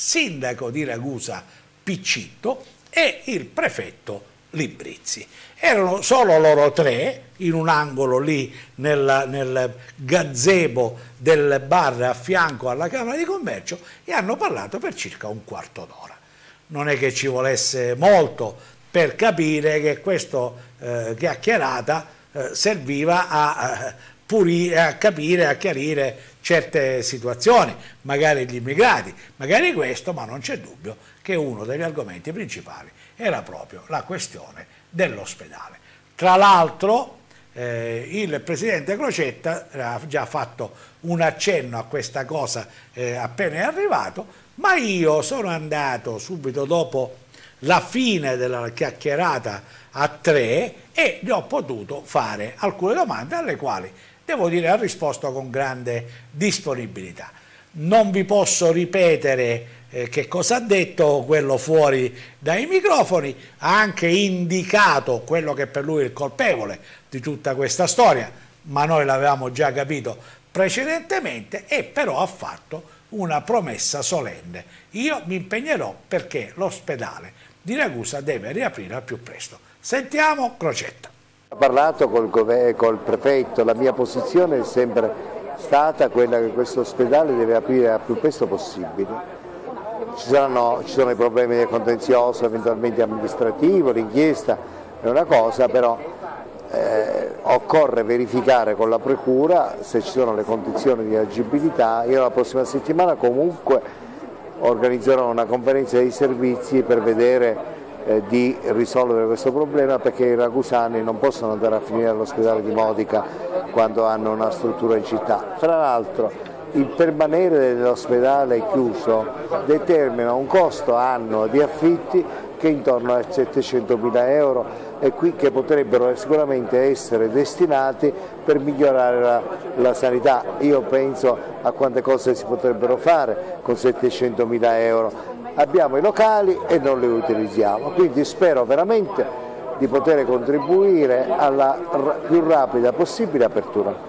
sindaco di Ragusa Piccitto e il prefetto Librizzi. Erano solo loro tre in un angolo lì nel, nel gazebo del bar a fianco alla Camera di Commercio e hanno parlato per circa un quarto d'ora. Non è che ci volesse molto per capire che questa eh, chiacchierata eh, serviva a, puri, a capire, a chiarire certe situazioni, magari gli immigrati, magari questo, ma non c'è dubbio che uno degli argomenti principali era proprio la questione dell'ospedale. Tra l'altro eh, il Presidente Crocetta ha già fatto un accenno a questa cosa eh, appena arrivato, ma io sono andato subito dopo la fine della chiacchierata a tre e gli ho potuto fare alcune domande alle quali devo dire ha risposto con grande disponibilità. Non vi posso ripetere eh, che cosa ha detto quello fuori dai microfoni, ha anche indicato quello che per lui è il colpevole di tutta questa storia, ma noi l'avevamo già capito precedentemente e però ha fatto una promessa solenne. Io mi impegnerò perché l'ospedale di Ragusa deve riaprire al più presto. Sentiamo Crocetta. Ho parlato col, col prefetto, la mia posizione è sempre stata quella che questo ospedale deve aprire al più presto possibile. Ci, saranno, ci sono i problemi del contenzioso, eventualmente amministrativo, l'inchiesta è una cosa, però eh, occorre verificare con la Procura se ci sono le condizioni di agibilità. Io la prossima settimana comunque organizzerò una conferenza dei servizi per vedere di risolvere questo problema perché i ragusani non possono andare a finire all'ospedale di Modica quando hanno una struttura in città. Fra l'altro il permanere dell'ospedale chiuso determina un costo annuo di affitti che è intorno a 700 mila euro e qui che potrebbero sicuramente essere destinati per migliorare la, la, sanità. Io penso a quante cose si potrebbero fare con 700 mila euro. Abbiamo i locali e non li utilizziamo, quindi spero veramente di poter contribuire alla più rapida possibile apertura.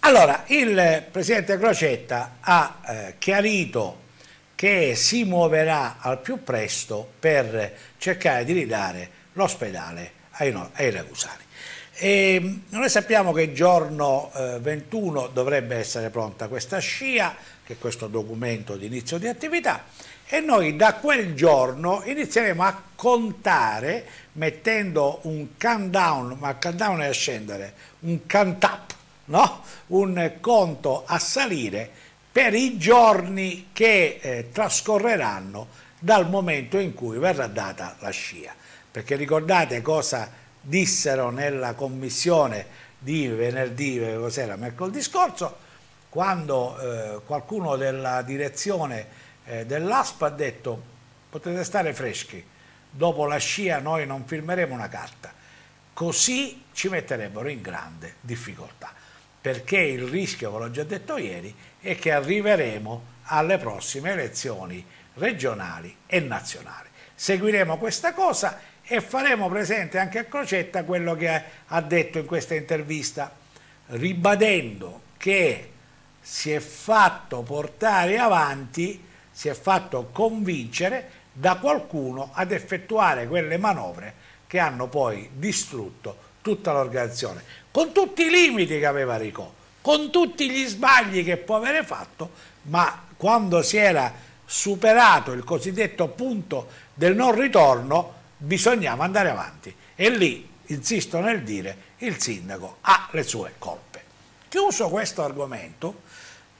Allora, il Presidente Crocetta ha eh, chiarito che si muoverà al più presto per cercare di ridare l'ospedale ai, no, ai ragusani. E noi sappiamo che giorno eh, 21 dovrebbe essere pronta questa scia, che è questo documento di inizio di attività, e noi da quel giorno inizieremo a contare mettendo un countdown, ma countdown è a scendere, un count up, no? un conto a salire per i giorni che eh, trascorreranno dal momento in cui verrà data la scia. Perché ricordate cosa dissero nella commissione di venerdì, cos'era, mercoledì scorso, quando eh, qualcuno della direzione eh, dell'ASP ha detto potete stare freschi, dopo la scia noi non firmeremo una carta, così ci metterebbero in grande difficoltà perché il rischio, ve l'ho già detto ieri, è che arriveremo alle prossime elezioni regionali e nazionali. Seguiremo questa cosa e faremo presente anche a Crocetta quello che ha detto in questa intervista, ribadendo che si è fatto portare avanti, si è fatto convincere da qualcuno ad effettuare quelle manovre che hanno poi distrutto tutta l'organizzazione, con tutti i limiti che aveva Ricò, con tutti gli sbagli che può avere fatto, ma quando si era superato il cosiddetto punto del non ritorno bisognava andare avanti e lì, insisto nel dire, il sindaco ha le sue colpe. Chiuso questo argomento,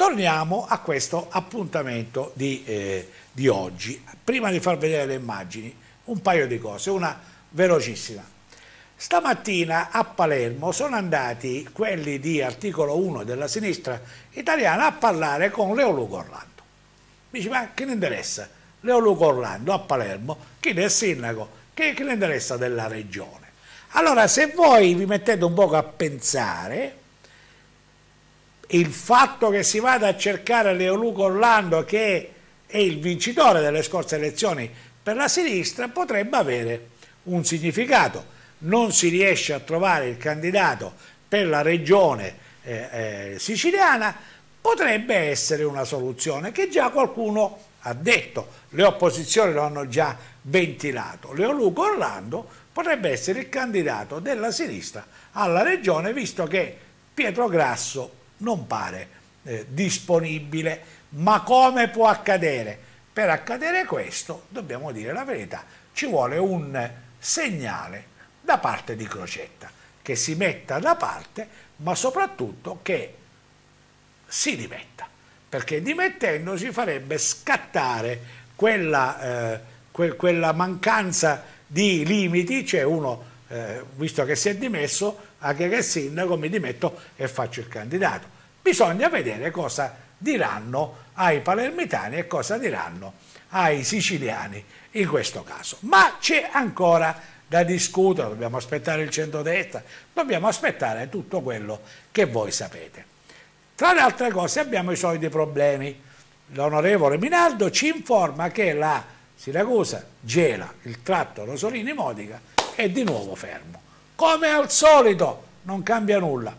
torniamo a questo appuntamento di, eh, di oggi. Prima di far vedere le immagini, un paio di cose, una velocissima. Stamattina a Palermo sono andati quelli di articolo 1 della sinistra italiana a parlare con Leo Luco Orlando. Dice, ma che ne interessa? Leo Luco Orlando a Palermo, chi è il sindaco? Che, che ne interessa della regione? Allora, se voi vi mettete un poco a pensare, il fatto che si vada a cercare Leo Luco Orlando, che è il vincitore delle scorse elezioni per la sinistra, potrebbe avere un significato. Non si riesce a trovare il candidato per la regione eh, eh, siciliana, potrebbe essere una soluzione che già qualcuno ha detto, le opposizioni lo hanno già ventilato, Leoluco Orlando potrebbe essere il candidato della sinistra alla regione visto che Pietro Grasso non pare eh, disponibile. Ma come può accadere? Per accadere questo, dobbiamo dire la verità, ci vuole un segnale da parte di Crocetta, che si metta da parte, ma soprattutto che si dimetta, perché dimettendosi farebbe scattare quella, eh, que quella mancanza di limiti, cioè uno, eh, visto che si è dimesso, anche che sindaco mi dimetto e faccio il candidato. Bisogna vedere cosa diranno ai palermitani e cosa diranno ai siciliani in questo caso. Ma c'è ancora da discutere, dobbiamo aspettare il centrodestra, dobbiamo aspettare tutto quello che voi sapete. Tra le altre cose abbiamo i soliti problemi. L'onorevole Minaldo ci informa che la Siracusa gela il tratto Rosolini-Modica è di nuovo fermo. Come al solito, non cambia nulla,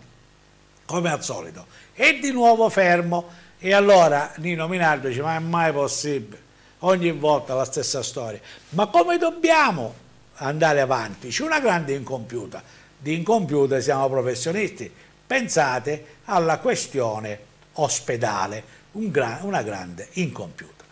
come al solito, è di nuovo fermo. E allora Nino Minaldo dice, ma è mai possibile? Ogni volta la stessa storia. Ma come dobbiamo andare avanti? C'è una grande incompiuta. Di incompiute siamo professionisti. Pensate alla questione ospedale, un gra una grande incompiuta.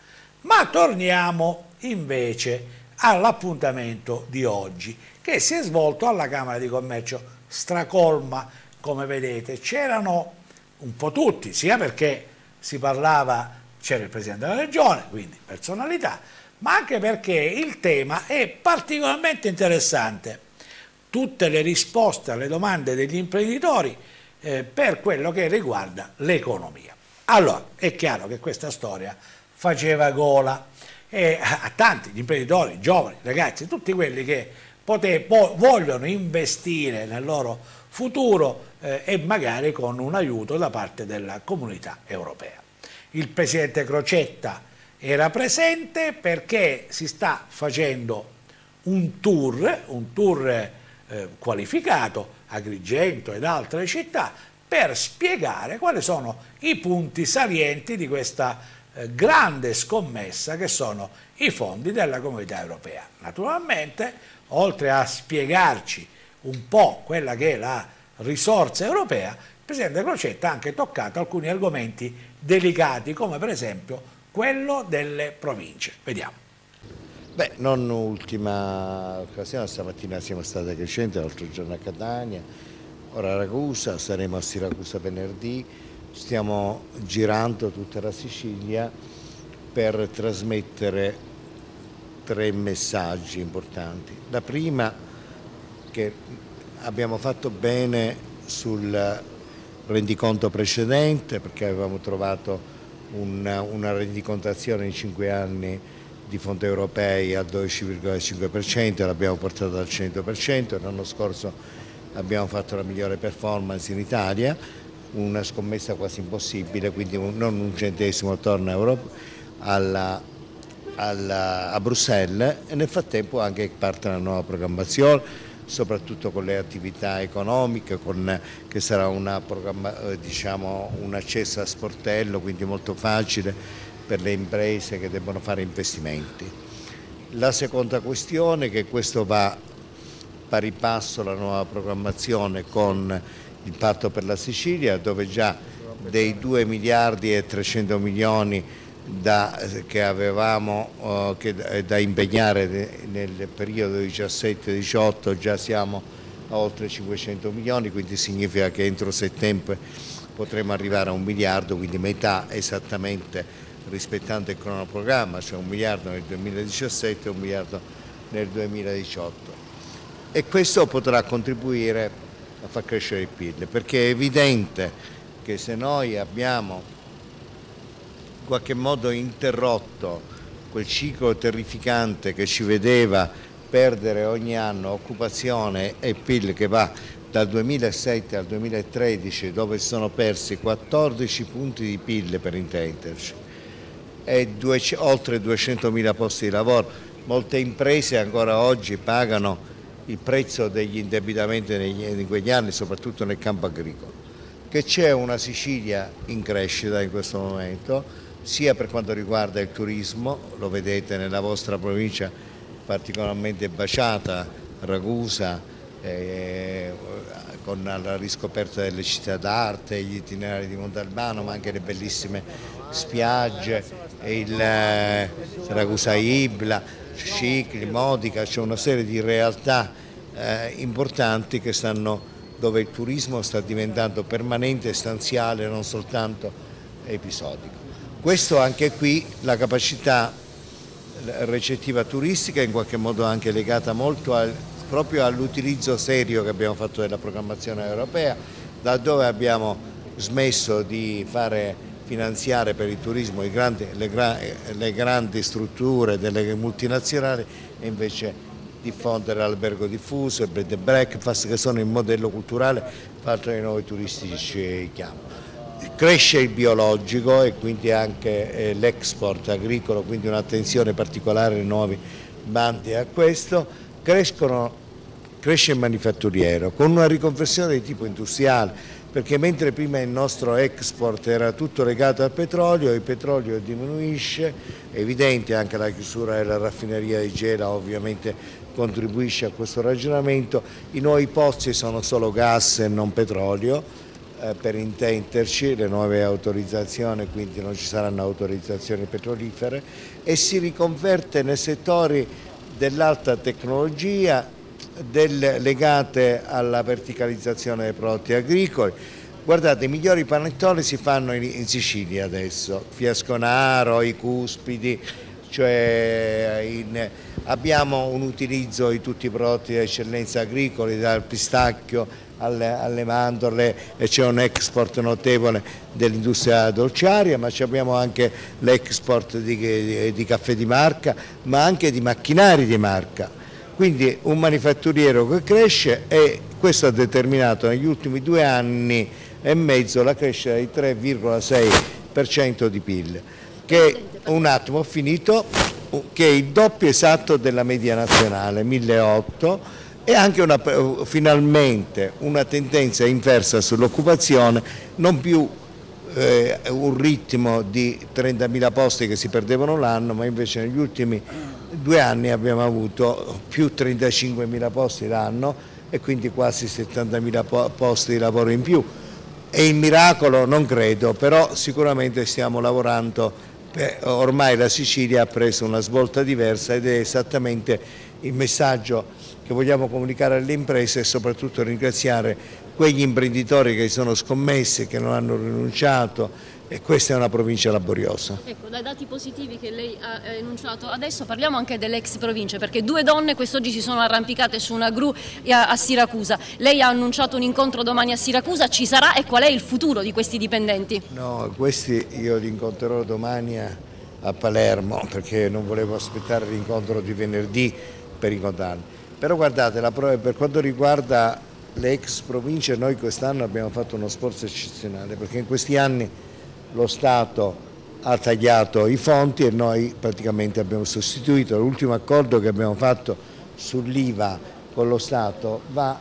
Ma torniamo invece all'appuntamento di oggi che si è svolto alla Camera di Commercio stracolma, come vedete. C'erano un po' tutti, sia perché si parlava, c'era il Presidente della Regione, quindi personalità, ma anche perché il tema è particolarmente interessante. Tutte le risposte alle domande degli imprenditori eh, per quello che riguarda l'economia. Allora, è chiaro che questa storia faceva gola e a tanti, gli imprenditori, giovani, ragazzi, tutti quelli che poter, vogliono investire nel loro futuro eh, e magari con un aiuto da parte della comunità europea. Il Presidente Crocetta era presente perché si sta facendo un tour, un tour eh, qualificato Agrigento ed altre città per spiegare quali sono i punti salienti di questa eh, grande scommessa che sono i fondi della comunità europea. Naturalmente, oltre a spiegarci un po' quella che è la risorsa europea, il Presidente Crocetta ha anche toccato alcuni argomenti delicati, come per esempio quello delle province. Vediamo. Beh, non ultima occasione, stamattina siamo stati a Crescente, l'altro giorno a Catania, ora a Ragusa, saremo a Siracusa venerdì, stiamo girando tutta la Sicilia per trasmettere tre messaggi importanti. La prima che abbiamo fatto bene sul rendiconto precedente perché avevamo trovato una, una rendicontazione in cinque anni di fondi europei al 12,5%, l'abbiamo portato al 100%, l'anno scorso abbiamo fatto la migliore performance in Italia, una scommessa quasi impossibile, quindi non un centesimo torna alla, alla, a Bruxelles e nel frattempo anche parte la nuova programmazione soprattutto con le attività economiche, con, che sarà una diciamo, un accesso a sportello, quindi molto facile per le imprese che debbono fare investimenti. La seconda questione è che questo va pari passo la nuova programmazione con il patto per la Sicilia dove già dei 2 miliardi e 300 milioni da, che avevamo uh, che, da impegnare nel periodo 17-18 già siamo a oltre 500 milioni, quindi significa che entro settembre potremo arrivare a un miliardo, quindi metà esattamente rispettando il cronoprogramma, cioè un miliardo nel 2017 e un miliardo nel 2018. E questo potrà contribuire a far crescere il PIL, perché è evidente che se noi abbiamo qualche modo interrotto quel ciclo terrificante che ci vedeva perdere ogni anno occupazione e PIL che va dal 2007 al 2013 dove sono persi 14 punti di PIL per intenderci e due, oltre 200.000 posti di lavoro. Molte imprese ancora oggi pagano il prezzo degli indebitamenti in quegli anni, soprattutto nel campo agricolo. Che c'è una Sicilia in crescita in questo momento, sia per quanto riguarda il turismo, lo vedete nella vostra provincia particolarmente baciata, Ragusa, eh, con la riscoperta delle città d'arte, gli itinerari di Montalbano, ma anche le bellissime spiagge, il eh, Ragusa Ibla, Scicli, Modica, c'è una serie di realtà eh, importanti che stanno dove il turismo sta diventando permanente stanziale, non soltanto episodico. Questo anche qui la capacità recettiva turistica in qualche modo anche legata molto al, proprio all'utilizzo serio che abbiamo fatto della programmazione europea, da dove abbiamo smesso di fare finanziare per il turismo grandi, le, le, grandi strutture delle multinazionali e invece diffondere l'albergo diffuso, il bed and breakfast che sono il modello culturale fatto dai nuovi turistici chiamo. Cresce il biologico e quindi anche eh, l'export agricolo, quindi un'attenzione particolare ai nuovi bandi a questo, Crescono, cresce il manifatturiero con una riconversione di tipo industriale, perché mentre prima il nostro export era tutto legato al petrolio, il petrolio diminuisce, è evidente anche la chiusura della raffineria di Gela ovviamente contribuisce a questo ragionamento, i nuovi pozzi sono solo gas e non petrolio, per intenderci le nuove autorizzazioni, quindi non ci saranno autorizzazioni petrolifere e si riconverte nei settori dell'alta tecnologia del, legate alla verticalizzazione dei prodotti agricoli. Guardate, i migliori panettoni si fanno in, in Sicilia adesso, Fiasconaro, i Cuspidi, cioè in, abbiamo un utilizzo di tutti i prodotti di eccellenza agricoli, dal pistacchio alle, alle mandorle e c'è un export notevole dell'industria dolciaria, ma abbiamo anche l'export di, di, di caffè di marca, ma anche di macchinari di marca. Quindi un manifatturiero che cresce e questo ha determinato negli ultimi due anni e mezzo la crescita di 3,6% di PIL che un attimo ho finito, che è il doppio esatto della media nazionale, 1008 e anche una, finalmente una tendenza inversa sull'occupazione, non più eh, un ritmo di 30.000 posti che si perdevano l'anno, ma invece negli ultimi due anni abbiamo avuto più 35.000 posti l'anno e quindi quasi 70.000 posti di lavoro in più. E il miracolo non credo, però sicuramente stiamo lavorando ormai la Sicilia ha preso una svolta diversa ed è esattamente il messaggio che vogliamo comunicare alle imprese e soprattutto ringraziare quegli imprenditori che sono scommessi, che non hanno rinunciato e questa è una provincia laboriosa. Ecco, dai dati positivi che lei ha enunciato adesso parliamo anche delle ex province perché due donne quest'oggi si sono arrampicate su una gru a Siracusa. Lei ha annunciato un incontro domani a Siracusa, ci sarà e qual è il futuro di questi dipendenti? No, questi io li incontrerò domani a, a Palermo perché non volevo aspettare l'incontro di venerdì per incontrarli. Però guardate, per quanto riguarda le ex province noi quest'anno abbiamo fatto uno sforzo eccezionale perché in questi anni lo Stato ha tagliato i fonti e noi praticamente abbiamo sostituito. L'ultimo accordo che abbiamo fatto sull'IVA con lo Stato va,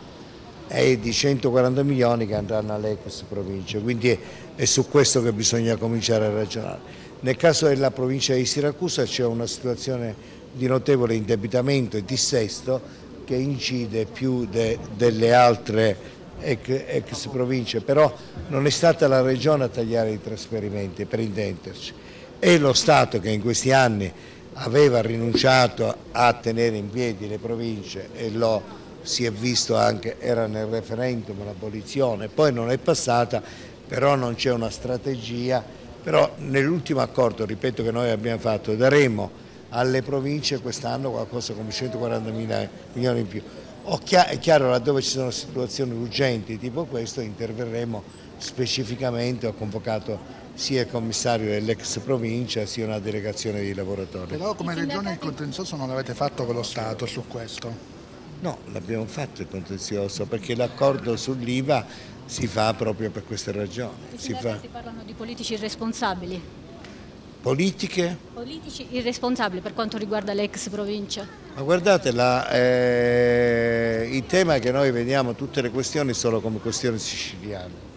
è di 140 milioni che andranno alle ex province, quindi è, è su questo che bisogna cominciare a ragionare. Nel caso della provincia di Siracusa c'è una situazione di notevole indebitamento e dissesto che incide più de, delle altre ex, province, però non è stata la Regione a tagliare i trasferimenti, per intenderci, è lo Stato che in questi anni aveva rinunciato a tenere in piedi le province e lo si è visto anche, era nel referendum l'abolizione, poi non è passata, però non c'è una strategia, però nell'ultimo accordo, ripeto che noi abbiamo fatto, daremo alle province quest'anno qualcosa come 140 mila milioni in più. È chiaro laddove ci sono situazioni urgenti tipo questo interverremo specificamente, ho convocato sia il commissario dell'ex provincia sia una delegazione di lavoratori. Però come regione il contenzioso non l'avete fatto con lo Stato su questo? No, l'abbiamo fatto il contenzioso perché l'accordo sull'IVA si fa proprio per queste ragioni. Si, fa... si parlano di politici irresponsabili. Politiche? Politici irresponsabili per quanto riguarda l'ex provincia. Ma guardate, la, eh, il tema è che noi vediamo tutte le questioni solo come questioni siciliane.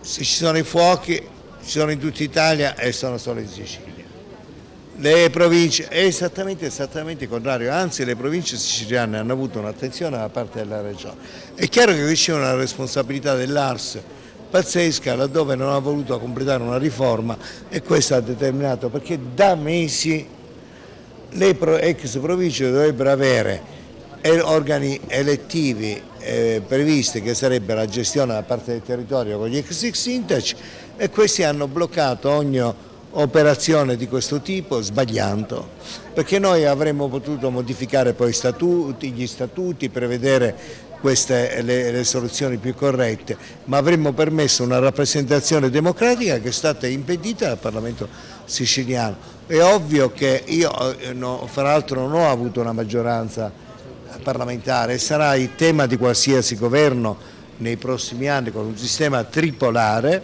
Se ci sono i fuochi ci sono in tutta Italia e sono solo in Sicilia. Le province, è esattamente, esattamente il contrario, anzi le province siciliane hanno avuto un'attenzione da parte della regione. È chiaro che qui c'è una responsabilità dell'Ars pazzesca laddove non ha voluto completare una riforma e questo ha determinato perché da mesi le ex province dovrebbero avere organi elettivi eh, previsti che sarebbe la gestione da parte del territorio con gli ex sindaci e questi hanno bloccato ogni operazione di questo tipo sbagliando. Perché noi avremmo potuto modificare poi statuti, gli statuti, prevedere queste le, le, soluzioni più corrette, ma avremmo permesso una rappresentazione democratica che è stata impedita dal Parlamento siciliano. È ovvio che io, eh, no, fra l'altro, non ho avuto una maggioranza parlamentare, sarà il tema di qualsiasi governo nei prossimi anni con un sistema tripolare,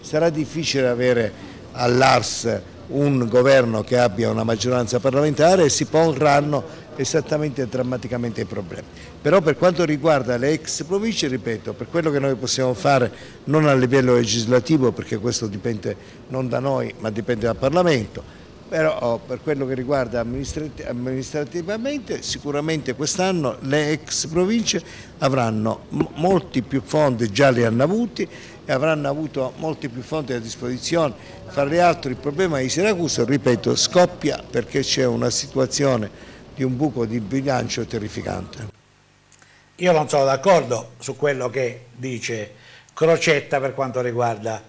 sarà difficile avere all'Ars un governo che abbia una maggioranza parlamentare e si porranno esattamente e drammaticamente i problemi. Però per quanto riguarda le ex province, ripeto, per quello che noi possiamo fare non a livello legislativo perché questo dipende non da noi ma dipende dal Parlamento, però oh, per quello che riguarda amministrativamente sicuramente quest'anno le ex province avranno molti più fondi, già li hanno avuti e avranno avuto molti più fondi a disposizione. Fra le altre il problema di Siracusa, ripeto, scoppia perché c'è una situazione di un buco di bilancio terrificante. Io non sono d'accordo su quello che dice Crocetta per quanto riguarda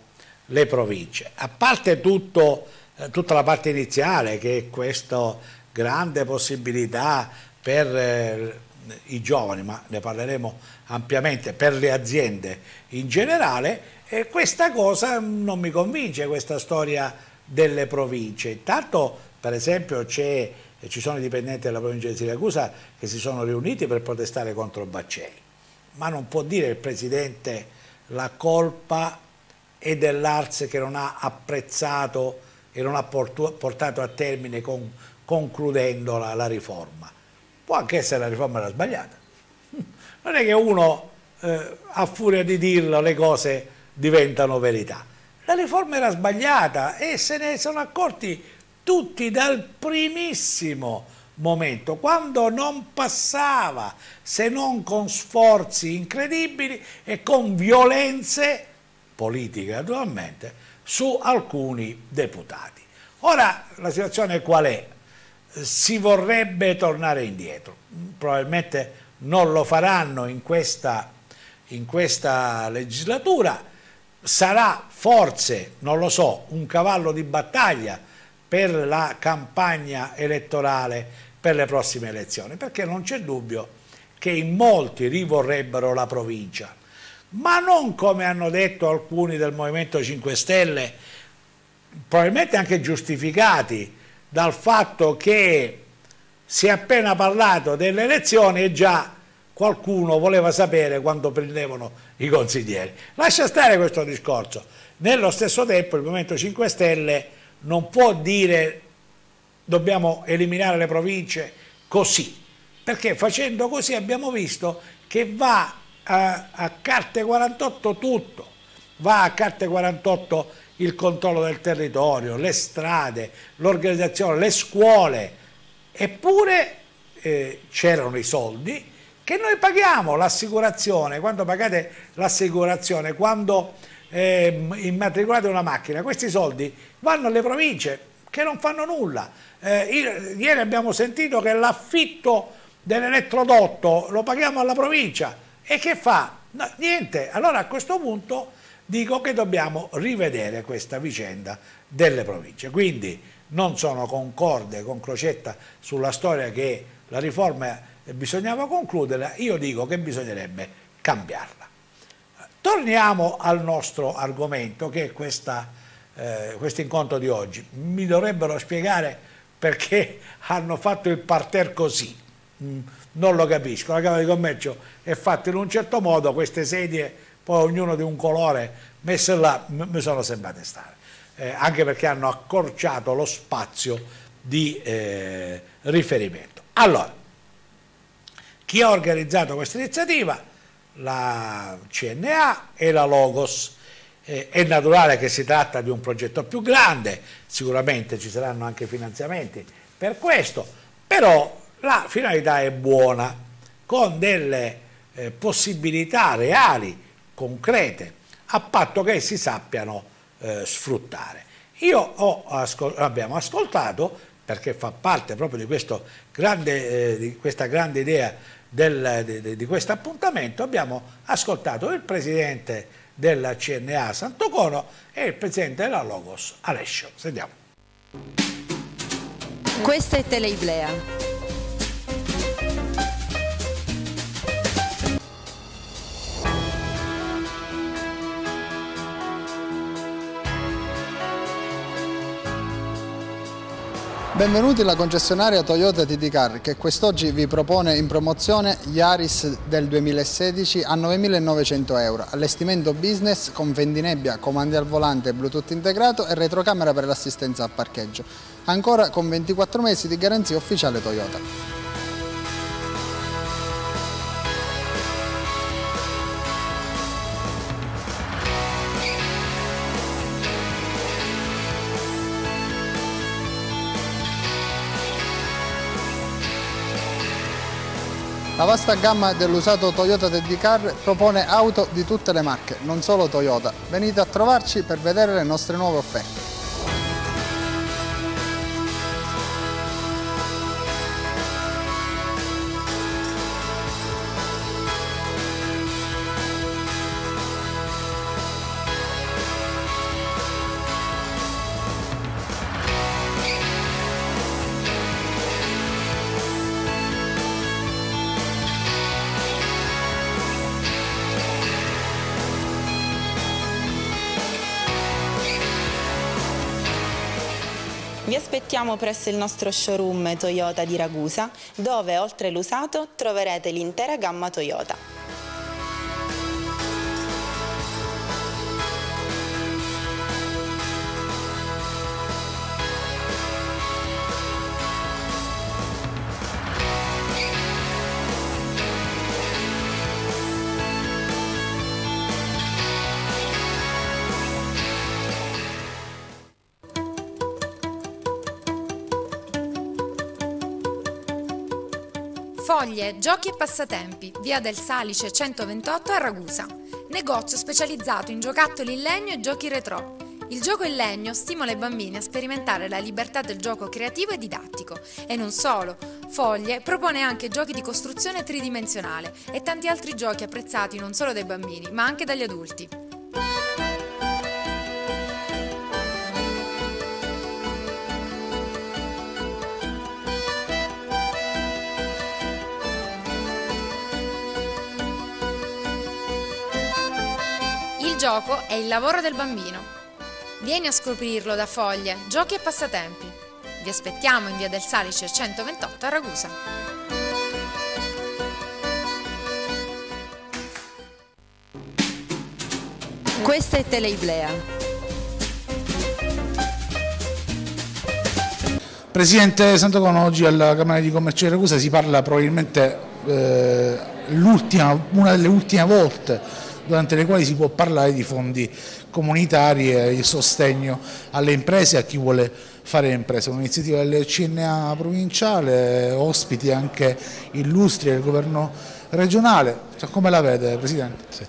le province. A parte tutto eh, tutta la parte iniziale che è questa grande possibilità per eh, i giovani, ma ne parleremo ampiamente, per le aziende in generale, e questa cosa non mi convince, questa storia delle province. Intanto, per esempio, ci sono i dipendenti della provincia di Siracusa che si sono riuniti per protestare contro Baccei, ma non può dire il Presidente la colpa è dell'Arts che non ha apprezzato e non ha portato a termine con, concludendo la, la, riforma. Può anche essere la riforma era sbagliata. Non è che uno eh, a furia di dirlo le cose diventano verità. La riforma era sbagliata e se ne sono accorti tutti dal primissimo momento, quando non passava se non con sforzi incredibili e con violenze politiche naturalmente su alcuni deputati. Ora la situazione qual è? Si vorrebbe tornare indietro, probabilmente non lo faranno in questa, in questa legislatura, sarà forse, non lo so, un cavallo di battaglia per la campagna elettorale per le prossime elezioni, perché non c'è dubbio che in molti rivorrebbero la provincia, ma non come hanno detto alcuni del Movimento 5 Stelle, probabilmente anche giustificati dal fatto che si è appena parlato delle elezioni e già qualcuno voleva sapere quando prendevano i consiglieri. Lascia stare questo discorso. Nello stesso tempo il Movimento 5 Stelle non può dire dobbiamo eliminare le province così, perché facendo così abbiamo visto che va a, a carte 48 tutto, va a carte 48 il controllo del territorio, le strade, l'organizzazione, le scuole, eppure eh, c'erano i soldi che noi paghiamo, l'assicurazione, quando pagate l'assicurazione, quando eh, immatricolate una macchina, questi soldi vanno alle province che non fanno nulla. Eh, ieri abbiamo sentito che l'affitto dell'elettrodotto lo paghiamo alla provincia, e che fa? No, niente. Allora a questo punto dico che dobbiamo rivedere questa vicenda delle province. Quindi non sono concorde con Crocetta sulla storia che la riforma bisognava concluderla, io dico che bisognerebbe cambiarla. Torniamo al nostro argomento che è questo eh, incontro di oggi. Mi dovrebbero spiegare perché hanno fatto il parterre così. Mm non lo capisco, la Camera di Commercio è fatta in un certo modo, queste sedie poi ognuno di un colore messe là mi sono sembrate stare, eh, anche perché hanno accorciato lo spazio di eh, riferimento. Allora, chi ha organizzato questa iniziativa? La CNA e la Logos eh, è naturale che si tratta di un progetto più grande, sicuramente ci saranno anche finanziamenti per questo, però la finalità è buona, con delle eh, possibilità reali, concrete, a patto che si sappiano eh, sfruttare. Io ascol abbiamo ascoltato, perché fa parte proprio di, grande, di questa grande idea del, di, di questo appuntamento, abbiamo ascoltato il Presidente della CNA Santocono e il Presidente della Logos Alessio. Sentiamo. Questa è Teleiblea. Benvenuti alla concessionaria Toyota TD Car che quest'oggi vi propone in promozione Yaris del 2016 a 9.900 euro, allestimento business con fendinebbia, comandi al volante, bluetooth integrato e retrocamera per l'assistenza al parcheggio, ancora con 24 mesi di garanzia ufficiale Toyota. La vasta gamma dell'usato Toyota TD Car propone auto di tutte le marche, non solo Toyota. Venite a trovarci per vedere le nostre nuove offerte. Aspettiamo presso il nostro showroom Toyota di Ragusa, dove oltre l'usato troverete l'intera gamma Toyota. Giochi e passatempi, via del Salice 128 a Ragusa. Negozio specializzato in giocattoli in legno e giochi retro. Il gioco in legno stimola i bambini a sperimentare la libertà del gioco creativo e didattico. E non solo, Foglie propone anche giochi di costruzione tridimensionale e tanti altri giochi apprezzati non solo dai bambini, ma anche dagli adulti. Gioco è il lavoro del bambino. Vieni a scoprirlo da Foglie, Giochi e Passatempi. Vi aspettiamo in via del Salice 128 a Ragusa. Questa è Teleiblea. Presidente Santocono, oggi alla Camera di Commercio di Ragusa si parla probabilmente eh, una delle ultime volte durante le quali si può parlare di fondi comunitari e di sostegno alle imprese e a chi vuole fare imprese. Un'iniziativa del CNA provinciale, ospiti anche illustri del governo regionale. Cioè, come la vede Presidente? Sì.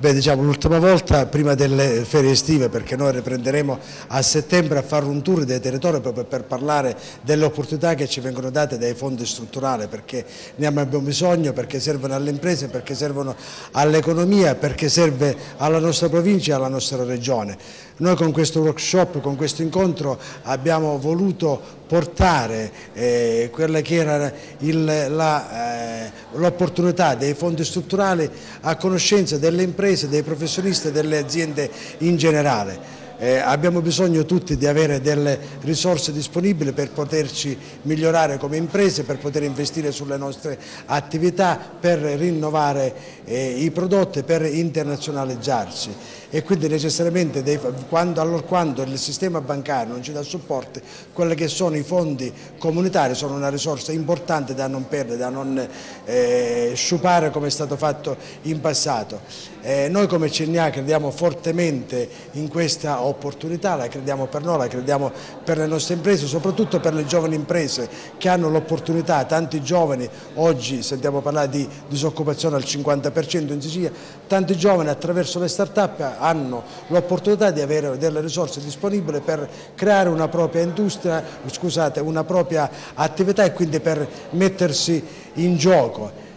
Beh, diciamo l'ultima volta prima delle ferie estive perché noi riprenderemo a settembre a fare un tour dei territori proprio per parlare delle opportunità che ci vengono date dai fondi strutturali perché ne abbiamo bisogno, perché servono alle imprese, perché servono all'economia, perché serve alla nostra provincia e alla nostra regione. Noi con questo workshop, con questo incontro abbiamo voluto portare eh, quella che era eh, l'opportunità eh, dei fondi strutturali a conoscenza delle imprese, dei professionisti e delle aziende in generale. eh, abbiamo bisogno tutti di avere delle risorse disponibili per poterci migliorare come imprese, per poter investire sulle nostre attività, per rinnovare eh, i prodotti, per internazionalizzarci e quindi necessariamente dei, quando, allora, quando, il sistema bancario non ci dà supporto, quelli che sono i fondi comunitari sono una risorsa importante da non perdere, da non eh, sciupare come è stato fatto in passato. Eh, noi come CNA crediamo fortemente in questa opportunità, la crediamo per noi, la crediamo per le nostre imprese, soprattutto per le giovani imprese che hanno l'opportunità, tanti giovani, oggi sentiamo parlare di disoccupazione al 50% in Sicilia, tanti giovani attraverso le start-up hanno l'opportunità di avere delle risorse disponibili per creare una propria industria, scusate, una propria attività e quindi per mettersi in gioco.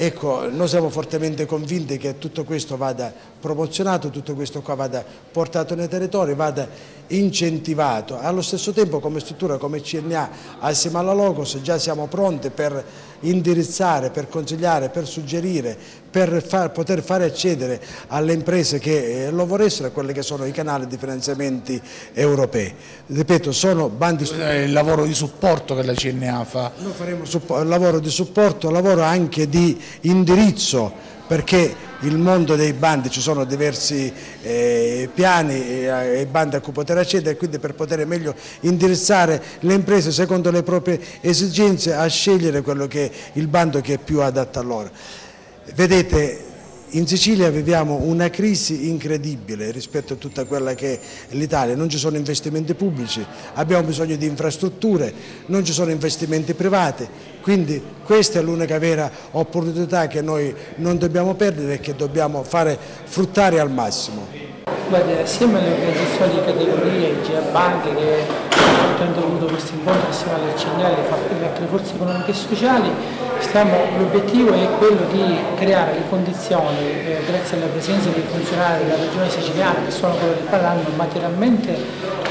Ecco, noi siamo fortemente convinti che tutto questo vada promozionato, tutto questo qua vada portato nei territori, vada incentivato. Allo stesso tempo come struttura, come CNA, assieme alla Logos già siamo pronti per indirizzare, per consigliare, per suggerire, per far, poter fare accedere alle imprese che eh, lo vorressero a quelli che sono i canali di finanziamenti europei. Ripeto, sono bandi... Il lavoro di supporto che la CNA fa. Noi faremo lavoro di supporto, lavoro anche di indirizzo perché il mondo dei bandi ci sono diversi eh, piani e eh, bandi a cui poter accedere quindi per poter meglio indirizzare le imprese secondo le proprie esigenze a scegliere quello che è il bando che è più adatto a loro. Vedete, in Sicilia viviamo una crisi incredibile rispetto a tutta quella che è l'Italia, non ci sono investimenti pubblici, abbiamo bisogno di infrastrutture, non ci sono investimenti privati, quindi questa è l'unica vera opportunità che noi non dobbiamo perdere e che dobbiamo fare fruttare al massimo. Guarda, assieme alle organizzazioni di categorie, a banche che hanno avuto questo incontro assieme alle e alle altre forze economiche e sociali, l'obiettivo è quello di creare le condizioni, eh, grazie alla presenza dei funzionari della regione siciliana che sono quelli che faranno materialmente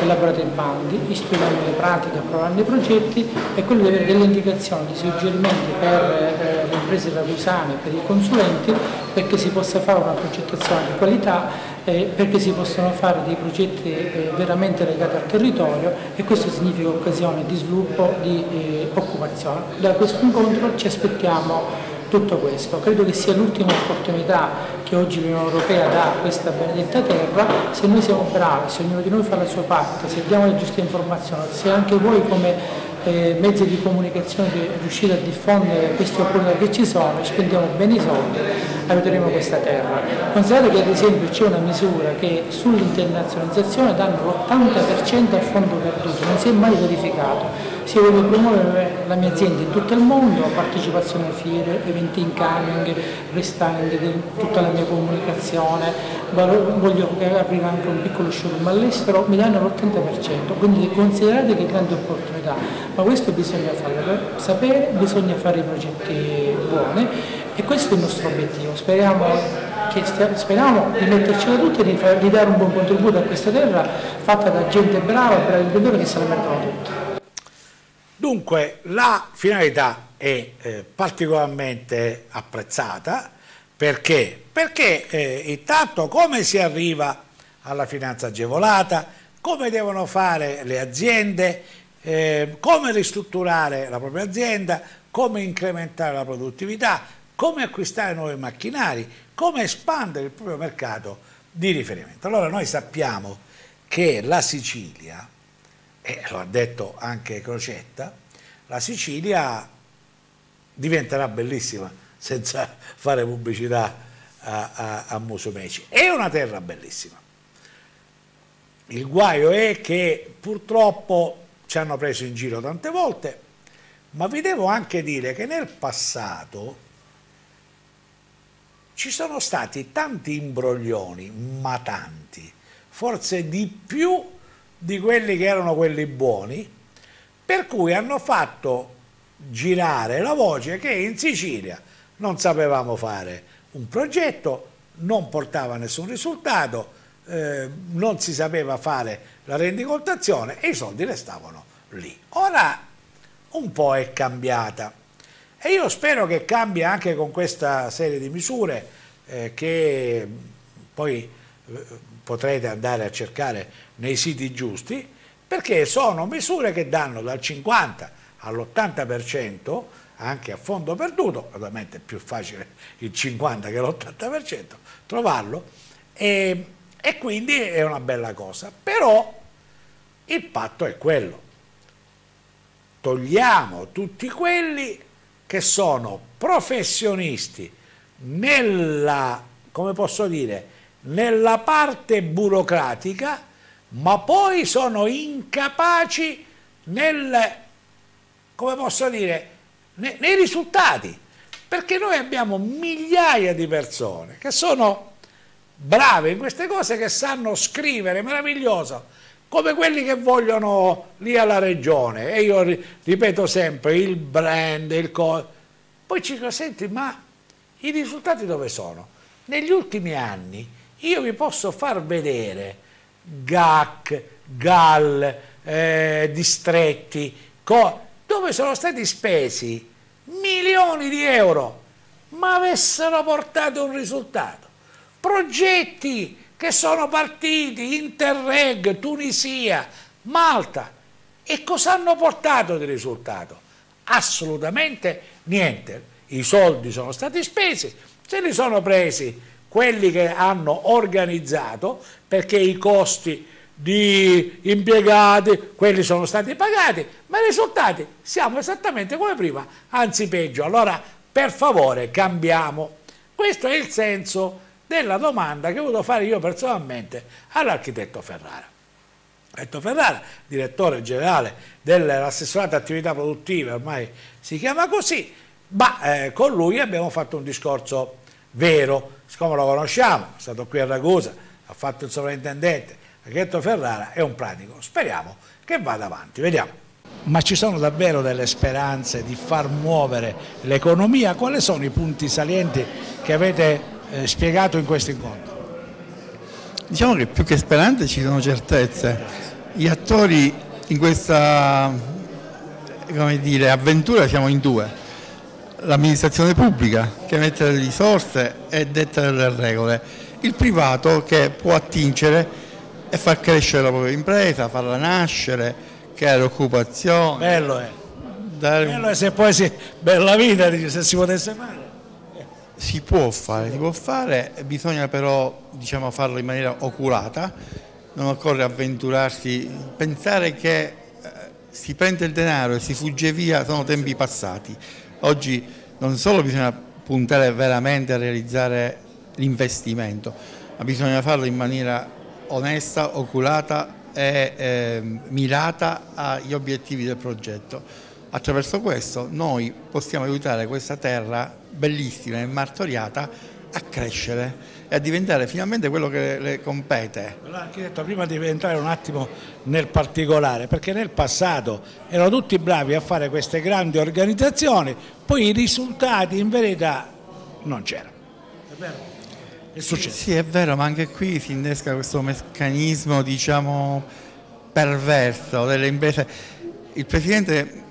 elaborare i bandi, istruiranno le pratiche, approveranno i progetti e quello di avere delle indicazioni, dei suggerimenti per eh, le imprese ragusane, per i consulenti, perché si possa fare una progettazione di qualità eh, perché si possono fare dei progetti eh, veramente legati al territorio e questo significa occasione di sviluppo, di eh, occupazione. Da questo incontro ci aspettiamo tutto questo. Credo che sia l'ultima opportunità che oggi l'Unione Europea dà a questa benedetta terra, se noi siamo bravi, se ognuno di noi fa la sua parte, se diamo le giuste informazioni, se anche voi come eh, mezzi di comunicazione riuscire a diffondere queste opportunità che ci sono, spendiamo bene i soldi, aiuteremo questa terra. Considerate che ad esempio c'è una misura che sull'internazionalizzazione danno l'80% a fondo perduto, non si è mai verificato. Si vuole promuovere la mia azienda in tutto il mondo, partecipazione a fiere, eventi incoming, restyling di tutta la mia comunicazione, voglio aprire anche un piccolo showroom all'estero, mi danno l'80%, quindi considerate che grande opportunità ma questo bisogna farlo sapere, bisogna fare i progetti buoni e questo è il nostro obiettivo. Speriamo, stia, speriamo di mettercela tutti e di, far, di, dare un buon contributo a questa terra fatta da gente brava, bravi imprenditori che se la mettono tutti. Dunque la finalità è eh, particolarmente apprezzata perché? Perché eh, intanto come si arriva alla finanza agevolata, come devono fare le aziende, eh, come ristrutturare la propria azienda, come incrementare la produttività, come acquistare nuovi macchinari, come espandere il proprio mercato di riferimento. Allora noi sappiamo che la Sicilia, e lo ha detto anche Crocetta, la Sicilia diventerà bellissima senza fare pubblicità a, a, a Musumeci. È una terra bellissima. Il guaio è che purtroppo ci hanno preso in giro tante volte, ma vi devo anche dire che nel passato ci sono stati tanti imbroglioni, ma tanti, forse di più di quelli che erano quelli buoni, per cui hanno fatto girare la voce che in Sicilia non sapevamo fare un progetto, non portava nessun risultato, eh, non si sapeva fare la rendicontazione e i soldi restavano lì. Ora un po' è cambiata e io spero che cambi anche con questa serie di misure eh, che poi eh, potrete andare a cercare nei siti giusti, perché sono misure che danno dal 50 all'80% anche a fondo perduto, ovviamente è più facile il 50 che l'80% trovarlo, e, e quindi è una bella cosa. Però il patto è quello, togliamo tutti quelli che sono professionisti nella, come posso dire, nella parte burocratica, ma poi sono incapaci nel, come posso dire, nei, nei risultati, perché noi abbiamo migliaia di persone che sono brave in queste cose, che sanno scrivere, meraviglioso, come quelli che vogliono lì alla regione, e io ripeto sempre, il brand, il co... Poi ci senti, ma i risultati dove sono? Negli ultimi anni io vi posso far vedere GAC, GAL, eh, distretti, dove sono stati spesi milioni di euro, ma avessero portato un risultato. Progetti che sono partiti, Interreg, Tunisia, Malta, e cosa hanno portato di risultato? Assolutamente niente. I soldi sono stati spesi, se li sono presi quelli che hanno organizzato perché i costi di impiegati, quelli sono stati pagati, ma i risultati siamo esattamente come prima, anzi peggio. Allora, per favore, cambiamo. Questo è il senso della domanda che ho voluto fare io personalmente all'architetto Ferrara. L'architetto Ferrara, direttore generale dell'assessorato attività produttive, ormai si chiama così, ma eh, con lui abbiamo fatto un discorso vero, siccome lo conosciamo, è stato qui a Ragusa, ha fatto il sovrintendente, Architetto Ferrara è un pratico, speriamo che vada avanti, vediamo. Ma ci sono davvero delle speranze di far muovere l'economia? Quali sono i punti salienti che avete eh, spiegato in questo incontro? Diciamo che più che speranze ci sono certezze. Gli attori in questa dire, avventura siamo in due l'amministrazione pubblica che mette le risorse e detta delle regole, il privato che può attingere e far crescere la propria impresa, farla nascere, creare occupazione. Bello è. Bello è se poi si... Bella vita, se si potesse fare. Si può fare, si può fare, bisogna però diciamo, farlo in maniera oculata, non occorre avventurarsi, pensare che eh, si prende il denaro e si fugge via sono tempi passati. Oggi non solo bisogna puntare veramente a realizzare l'investimento, ma bisogna farlo in maniera onesta, oculata e eh, mirata agli obiettivi del progetto. Attraverso questo noi possiamo aiutare questa terra bellissima e martoriata a crescere e a diventare finalmente quello che le compete. L'architetto, prima di entrare un attimo nel particolare, perché nel passato erano tutti bravi a fare queste grandi organizzazioni, poi i risultati in verità non c'erano. È vero? È successo. Sì, è vero, ma anche qui si innesca questo meccanismo, diciamo, perverso delle imprese. Il Presidente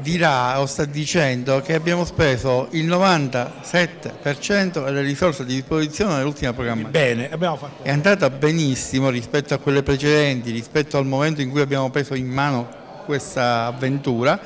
dirà o sta dicendo che abbiamo speso il 97% delle risorse di disposizione nell'ultima programmazione. Bene, abbiamo fatto. È andata benissimo rispetto a quelle precedenti, rispetto al momento in cui abbiamo preso in mano questa avventura,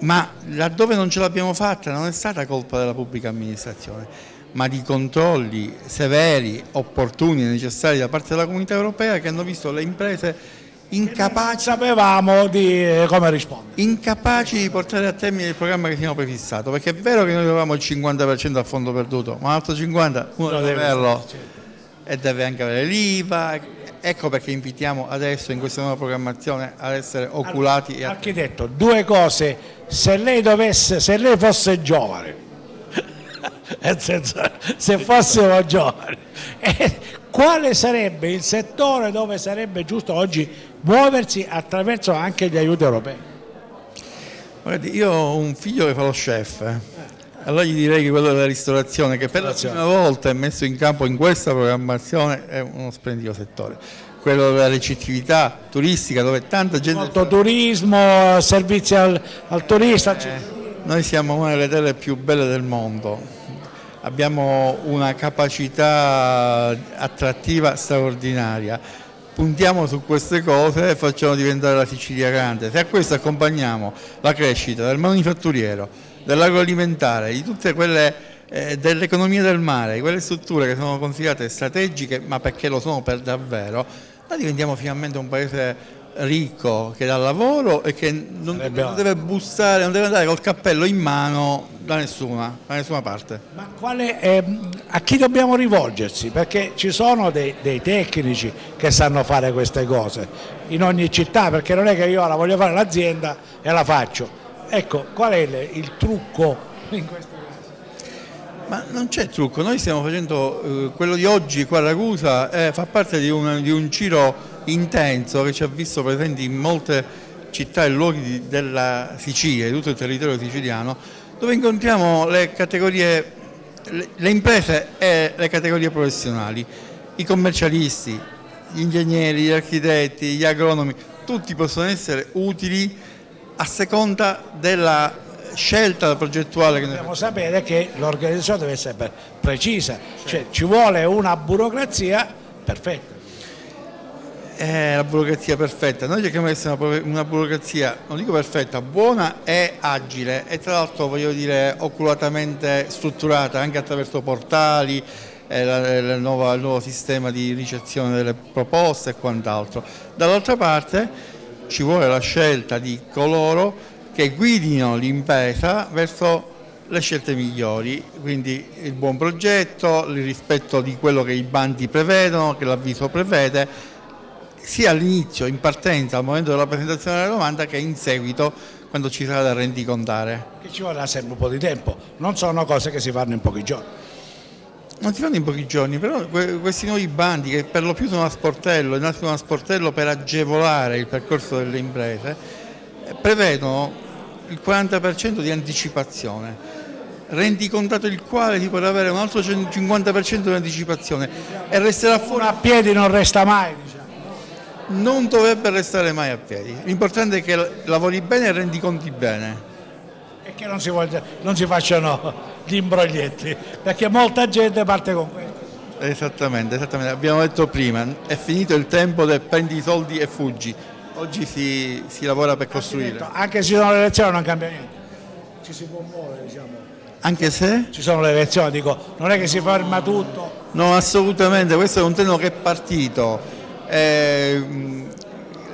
ma laddove non ce l'abbiamo fatta non è stata colpa della pubblica amministrazione, ma di controlli severi, opportuni e necessari da parte della comunità europea che hanno visto le imprese incapaci, sapevamo di eh, come rispondere. Incapaci di portare a termine il programma che siamo prefissato, perché è vero che noi avevamo il 50% a fondo perduto, ma l'altro 50% uno deve averlo e deve anche avere l'IVA. Ecco perché invitiamo adesso in questa nuova programmazione ad essere oculati. Allora, e architetto, due cose, se lei, dovesse, se lei fosse giovane, nel senso, se fossimo giovani, eh, quale sarebbe il settore dove sarebbe giusto oggi muoversi attraverso anche gli aiuti europei? Io ho un figlio che fa lo chef, allora gli direi che quello della ristorazione, che per la prima volta è messo in campo in questa programmazione, è uno splendido settore. Quello della ricettività turistica, dove tanta gente. Molto turismo, servizi al, al turista. Eh, noi siamo una delle terre più belle del mondo abbiamo una capacità attrattiva straordinaria. Puntiamo su queste cose e facciamo diventare la Sicilia grande. Se a questo accompagniamo la crescita del manifatturiero, dell'agroalimentare, di tutte quelle eh, dell'economia del mare, quelle strutture che sono considerate strategiche, ma perché lo sono per davvero, noi diventiamo finalmente un paese ricco che dà lavoro e che non, non deve bussare, non deve andare col cappello in mano da nessuna, da nessuna parte. Ma quale, eh, a chi dobbiamo rivolgersi? Perché ci sono dei, dei, tecnici che sanno fare queste cose in ogni città, perché non è che io ora voglio fare l'azienda e la faccio. Ecco, qual è il, il trucco in questo caso? Ma non c'è trucco, noi stiamo facendo eh, quello di oggi qua a Ragusa, eh, fa parte di un, di un giro intenso che ci ha visto presenti in molte città e luoghi della Sicilia, di tutto il territorio siciliano, dove incontriamo le categorie, le, le imprese e le categorie professionali, i commercialisti, gli ingegneri, gli architetti, gli agronomi, tutti possono essere utili a seconda della scelta progettuale che dobbiamo sapere che l'organizzazione deve essere precisa, cioè ci vuole una burocrazia perfetta è la burocrazia perfetta, noi cerchiamo di essere una, una burocrazia, non dico perfetta, buona e agile. E tra l'altro voglio dire oculatamente strutturata anche attraverso portali, eh, la, la nuova, il nuovo sistema di ricezione delle proposte e quant'altro. Dall'altra parte ci vuole la scelta di coloro che guidino l'impresa verso le scelte migliori, quindi il buon progetto, il rispetto di quello che i bandi prevedono, che l'avviso prevede sia all'inizio, in partenza, al momento della presentazione della domanda, che in seguito quando ci sarà da rendicontare. Che ci vorrà sempre un po' di tempo, non sono cose che si fanno in pochi giorni. Non si fanno in pochi giorni, però questi nuovi bandi che per lo più sono a sportello, nascono a sportello per agevolare il percorso delle imprese, prevedono il 40% di anticipazione rendicontato il quale si potrà avere un altro 50% di anticipazione e resterà fuori. a piedi non resta mai. Non dovrebbe restare mai a piedi. L'importante è che lavori bene e rendi conti bene. E che non si, voglia, non si facciano gli imbroglietti, perché molta gente parte con questo. Esattamente, esattamente, abbiamo detto prima, è finito il tempo del prendi i soldi e fuggi. Oggi si, si lavora per costruire. Detto, anche se ci sono le elezioni non cambia niente, ci si può muovere diciamo. Anche se? Ci sono le elezioni, dico, non è che si ferma tutto. No, assolutamente, questo è un treno che è partito eh,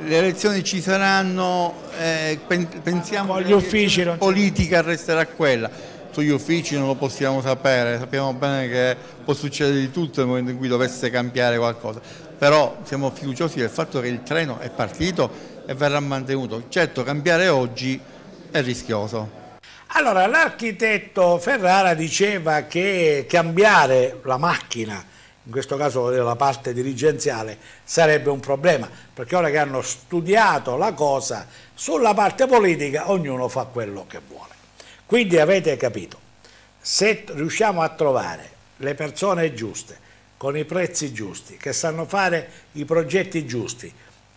le elezioni ci saranno, eh, pensiamo che uffici la politica resterà quella. Sugli uffici non lo possiamo sapere, sappiamo bene che può succedere di tutto nel momento in cui dovesse cambiare qualcosa, però siamo fiduciosi del fatto che il treno è partito e verrà mantenuto. Certo, cambiare oggi è rischioso. Allora, l'architetto Ferrara diceva che cambiare la macchina in questo caso la parte dirigenziale, sarebbe un problema, perché ora che hanno studiato la cosa, sulla parte politica ognuno fa quello che vuole. Quindi avete capito, se riusciamo a trovare le persone giuste, con i prezzi giusti, che sanno fare i progetti giusti,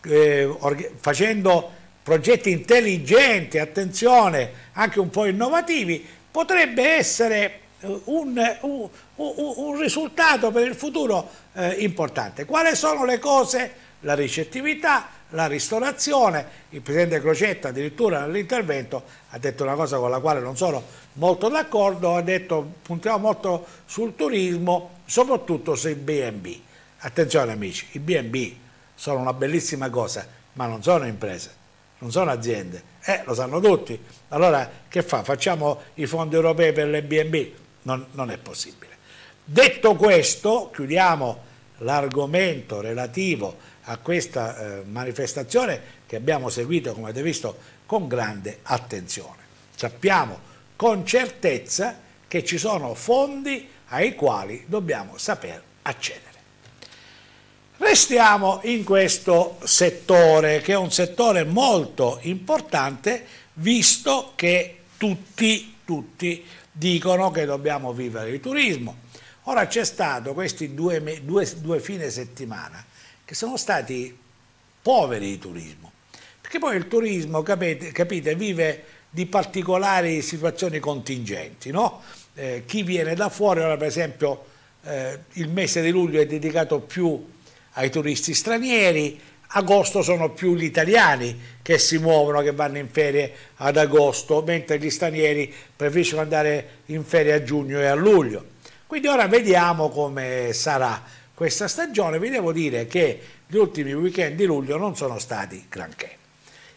eh, facendo progetti intelligenti, attenzione, anche un po' innovativi, potrebbe essere un, un, un, risultato per il futuro eh, importante. Quali sono le cose? La ricettività, la ristorazione, il Presidente Crocetta addirittura nell'intervento ha detto una cosa con la quale non sono molto d'accordo, ha detto puntiamo molto sul turismo, soprattutto sui B&B. Attenzione amici, i B&B sono una bellissima cosa, ma non sono imprese, non sono aziende, eh, lo sanno tutti. Allora che fa? Facciamo i fondi europei per le B&B? Non, non è possibile. Detto questo, chiudiamo l'argomento relativo a questa eh, manifestazione che abbiamo seguito, come avete visto, con grande attenzione. Sappiamo con certezza che ci sono fondi ai quali dobbiamo saper accedere. Restiamo in questo settore, che è un settore molto importante, visto che tutti, tutti dicono che dobbiamo vivere di turismo. Ora c'è stato questi due, due, due fine settimana che sono stati poveri di turismo, perché poi il turismo, capite, capite vive di particolari situazioni contingenti, no? eh, chi viene da fuori, ora per esempio eh, il mese di luglio è dedicato più ai turisti stranieri, agosto sono più gli italiani che si muovono, che vanno in ferie ad agosto, mentre gli stranieri preferiscono andare in ferie a giugno e a luglio. Quindi ora vediamo come sarà questa stagione. Vi devo dire che gli ultimi weekend di luglio non sono stati granché.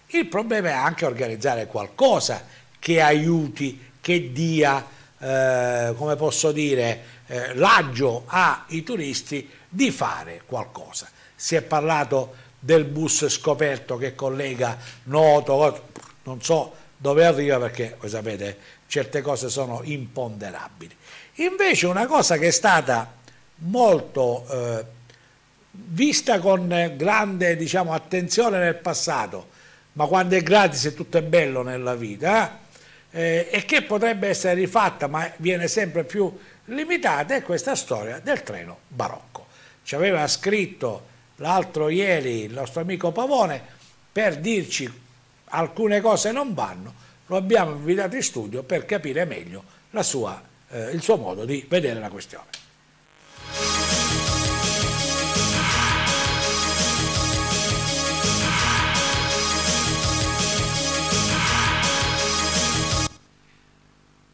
Il problema è anche organizzare qualcosa che aiuti, che dia, eh, come posso dire, eh, l'aggio ai turisti di fare qualcosa. Si è parlato del bus scoperto che collega Noto, non so dove arriva perché, voi sapete, certe cose sono imponderabili. Invece una cosa che è stata molto eh, vista con grande diciamo, attenzione nel passato, ma quando è gratis tutto è bello nella vita, eh, e che potrebbe essere rifatta ma viene sempre più limitata, è questa storia del treno barocco. Ci aveva scritto l'altro ieri il nostro amico Pavone per dirci alcune cose non vanno, lo abbiamo invitato in studio per capire meglio sua, eh, il suo modo di vedere la questione.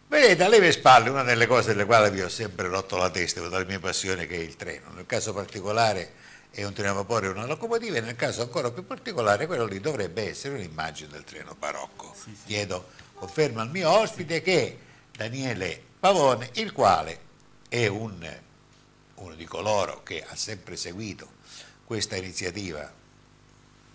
Vedete, alle mie spalle una delle cose delle quali vi ho sempre rotto la testa, una delle mie passioni che è il treno. Nel caso particolare è un treno a vapore e una locomotiva e nel caso ancora più particolare quello lì dovrebbe essere un'immagine del treno barocco. Sì, sì. Chiedo conferma al mio ospite che Daniele Pavone, il quale è un, uno di coloro che ha sempre seguito questa iniziativa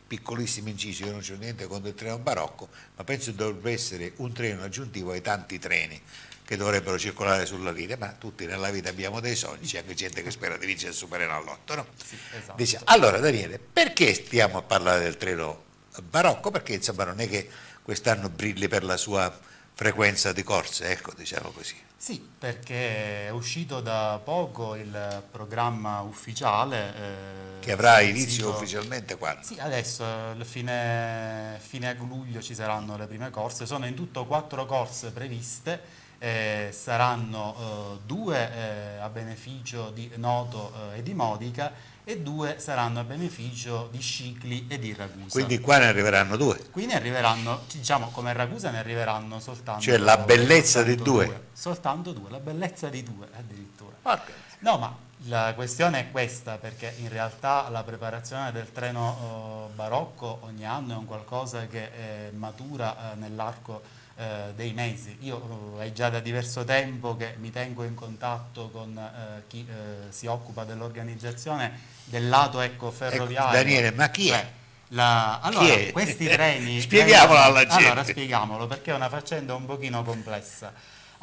piccolissimo inciso, io non c'ho niente contro il treno barocco, ma penso dovrebbe essere un treno aggiuntivo ai tanti treni che dovrebbero circolare sulla linea, ma tutti nella vita abbiamo dei sogni, c'è anche gente che spera di vincere il Superenalotto, no? Sì, esatto. Allora Daniele, perché stiamo a parlare del treno barocco? Perché insomma non è che quest'anno brilli per la sua frequenza di corse, ecco, diciamo così. Sì, perché è uscito da poco il programma ufficiale. Eh, che avrà inizio ufficialmente quando? Sì, adesso, fine, fine luglio ci saranno le prime corse, sono in tutto quattro corse previste, eh, saranno eh, due eh, a beneficio di Noto eh, e di Modica e due saranno a beneficio di Scicli e di Ragusa. Quindi qua ne arriveranno due? Qui ne arriveranno, diciamo come Ragusa ne arriveranno soltanto Cioè la bellezza di due. due. Soltanto due, la bellezza di due addirittura. Okay. No, ma la questione è questa, perché in realtà la preparazione del treno uh, barocco ogni anno è un qualcosa che eh, matura uh, nell'arco eh, dei mesi. Io eh, è già da diverso tempo che mi tengo in contatto con eh, chi eh, si occupa dell'organizzazione del lato ecco, ferroviario. Ecco, Daniele, ma chi cioè, è? La, allora, chi è? questi treni... Spieghiamolo alla gente. Allora, spieghiamolo, perché è una faccenda un pochino complessa.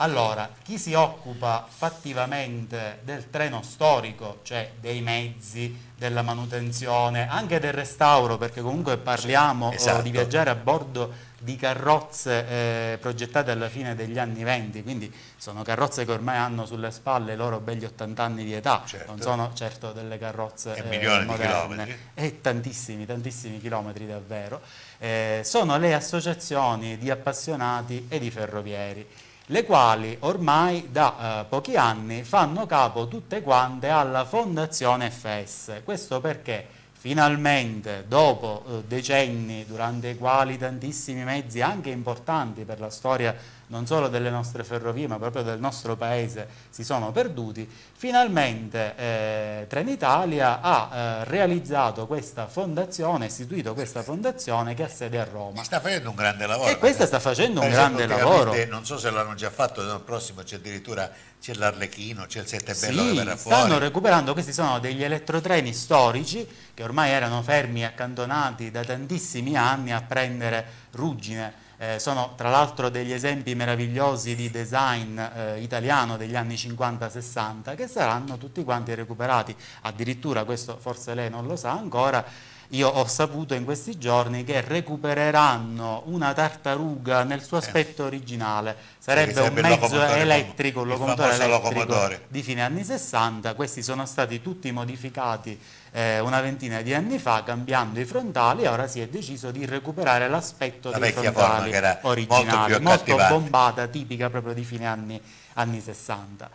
Allora, chi si occupa fattivamente del treno storico, cioè dei mezzi, della manutenzione, anche del restauro, perché comunque parliamo esatto. di viaggiare a bordo di carrozze eh, progettate alla fine degli anni 20, quindi sono carrozze che ormai hanno sulle spalle i loro begli 80 anni di età, certo. non sono certo delle carrozze e eh, moderne, e tantissimi, tantissimi chilometri davvero, eh, sono le associazioni di appassionati e di ferrovieri le quali ormai da eh, pochi anni fanno capo tutte quante alla Fondazione FS. Questo perché finalmente dopo eh, decenni durante i quali tantissimi mezzi anche importanti per la storia non solo delle nostre ferrovie ma proprio del nostro paese si sono perduti, finalmente eh, Trenitalia ha eh, realizzato questa fondazione, istituito questa fondazione che ha sede a Roma. Sta facendo un grande lavoro. E questa sta facendo un grande lavoro. Non so se l'hanno già fatto, l'anno prossimo c'è addirittura c'è l'Arlechino, c'è il Sette Bello sì, che verrà fuori. stanno recuperando, questi sono degli elettrotreni storici che ormai erano fermi e accantonati da tantissimi anni a prendere ruggine. Eh, sono tra l'altro degli esempi meravigliosi di design eh, italiano degli anni 50-60 che saranno tutti quanti recuperati, addirittura questo forse lei non lo sa ancora, io ho saputo in questi giorni che recupereranno una tartaruga nel suo aspetto originale, sarebbe un sarebbe il mezzo elettrico, un il locomotore elettrico locomotore. di fine anni 60, questi sono stati tutti modificati eh, una ventina di anni fa cambiando i frontali e ora si è deciso di recuperare l'aspetto La dei frontali molto originali, molto, accattivante. bombata, tipica proprio di fine anni, anni 60.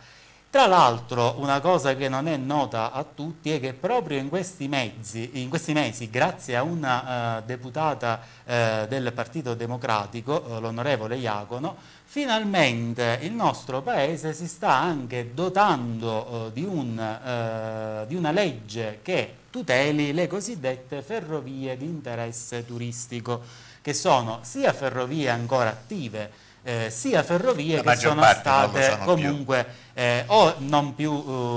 Tra l'altro una cosa che non è nota a tutti è che proprio in questi, mezzi, in questi mesi, grazie a una eh, deputata eh, del Partito Democratico, eh, l'onorevole Iacono, finalmente il nostro Paese si sta anche dotando eh, di, un, eh, di una legge che tuteli le cosiddette ferrovie di interesse turistico, che sono sia ferrovie ancora attive, eh, sia ferrovie La che sono state sono più. Eh, o non più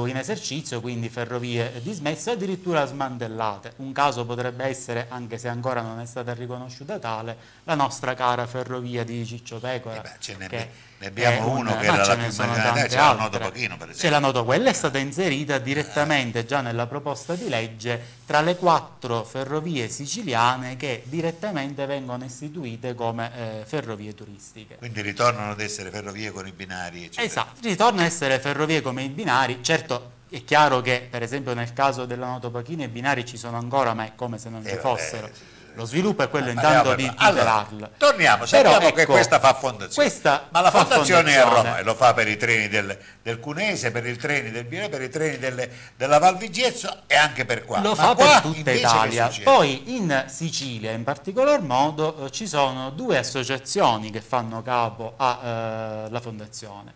eh, in esercizio, quindi ferrovie dismesse, o addirittura smantellate. Un caso potrebbe essere, anche se ancora non è stata riconosciuta tale, la nostra cara ferrovia di Ciccio Pecora. ce ne, che ne abbiamo uno un- che era la più tante c'è la. Noto Pochino per C'è esempio. la Noto, quella è stata inserita direttamente già nella proposta di legge tra le quattro ferrovie siciliane che direttamente vengono istituite come eh, ferrovie turistiche. Quindi ritornano ad essere ferrovie con i binari, eccetera. Esatto, ritorna a essere ferrovie come i binari, certo è chiaro che per esempio nel caso della Notopachina i binari ci sono ancora ma è come se non ci Eh, vabbè, fossero. Lo sviluppo è quello Ma intanto di per- allora. Torniamo, Però, sappiamo che ecco, questa fa fondazione, questa ma la fondazione è a. Roma e lo fa per i treni del, del Cunese, per i treni del Birè, per i treni delle- della Val Vigezzo e anche per qua. Lo Ma fa qua per tutta che Italia. Poi in Sicilia in particolar modo eh, ci sono due associazioni che fanno capo alla fondazione.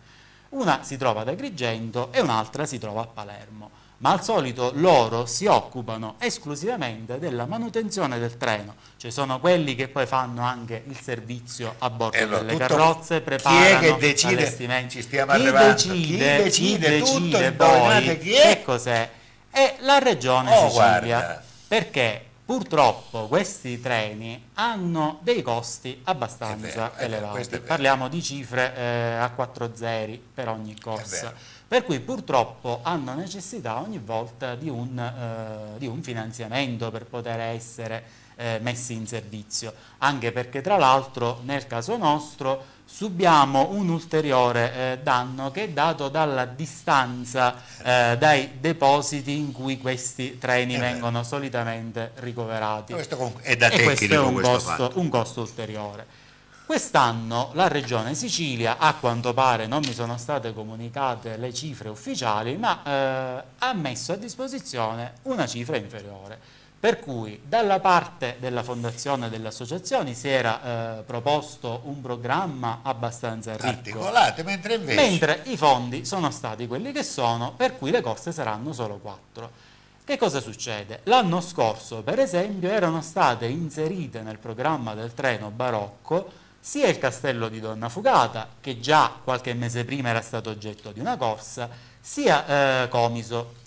Una si trova ad Agrigento e un'altra si trova a Palermo. Ma al solito loro si occupano esclusivamente della manutenzione del treno, cioè sono quelli che poi fanno anche il servizio a bordo allora, delle tutto- carrozze, chi è preparano che decide? Ci stiamo Chi arrivando. decide, Chi decide? Tutto decide indovinate poi chi è? che cos'è? È la regione Oh, Sicilia. guarda. Perché purtroppo questi treni hanno dei costi abbastanza vero, elevati. Parliamo di cifre eh, a quattro zeri per ogni corsa. Per cui purtroppo hanno necessità ogni volta di un, eh, di un finanziamento per poter essere eh, messi in servizio. Anche perché tra l'altro nel caso nostro subiamo un ulteriore eh, danno che è dato dalla distanza eh, dai depositi in cui questi treni Eh vengono solitamente ricoverati. Questo è da e questo è un questo costo, un costo ulteriore. Quest'anno la Regione Sicilia, a quanto pare non mi sono state comunicate le cifre ufficiali, ma eh, ha messo a disposizione una cifra inferiore. Per cui dalla parte della fondazione e delle associazioni si era eh, proposto un programma abbastanza ricco. Articolate, mentre invece... Mentre i fondi sono stati quelli che sono, per cui le corse saranno solo quattro. Che cosa succede? L'anno scorso, per esempio, erano state inserite nel programma del treno Barocco sia il castello di Donna Fugata, che già qualche mese prima era stato oggetto di una corsa, sia eh, Comiso.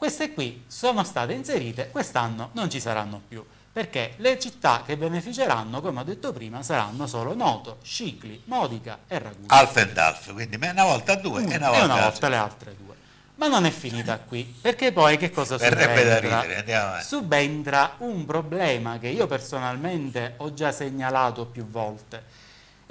Queste qui sono state inserite, quest'anno non ci saranno più, perché le città che beneficeranno, come ho detto prima, saranno solo Noto, Scicli, Modica e Ragusa. Alf and Alf, quindi una volta due Una e una volta, e una volta le altre due. Ma non è finita qui, perché poi che cosa subentra? ridere. Subentra un problema che io personalmente ho già segnalato più volte,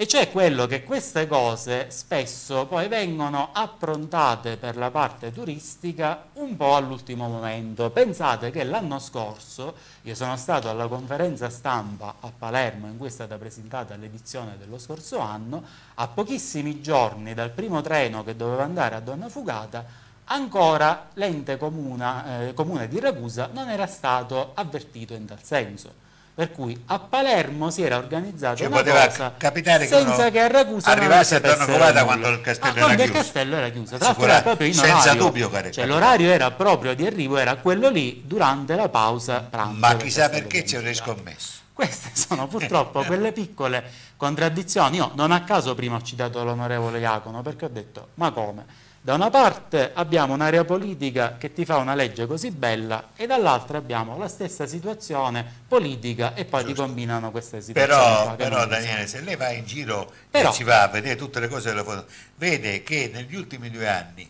e cioè quello che queste cose spesso poi vengono approntate per la parte turistica un po' all'ultimo momento. Pensate che l'anno scorso io sono stato alla conferenza stampa a Palermo in cui è stata presentata l'edizione dello scorso anno, a pochissimi giorni dal primo treno che doveva andare a Donna Fugata, ancora l'ente comuna- eh, comune di Ragusa non era stato avvertito in tal senso. Per cui a Palermo si era organizzata Cioè, una cosa capitare che senza uno che a Ragusa arrivasse a nulla. quando il castello Ah, era quando il chiuso. castello era chiuso. Tra l'altro era proprio in senza orario. dubbio che era Cioè, l'orario era proprio di arrivo, era quello lì durante la pausa pranzo. Ma chissà perché ci avrei Fugata. scommesso. Queste sono purtroppo quelle piccole contraddizioni. Io non a caso prima ho citato l'onorevole Iacono perché ho detto, ma come? Da una parte abbiamo un'area politica che ti fa una legge così bella e dall'altra abbiamo la stessa situazione politica e poi ti combinano queste situazioni. Però, però Daniele, se lei va in giro Però- e ci va a vedere tutte le cose della foto, vede che negli ultimi due anni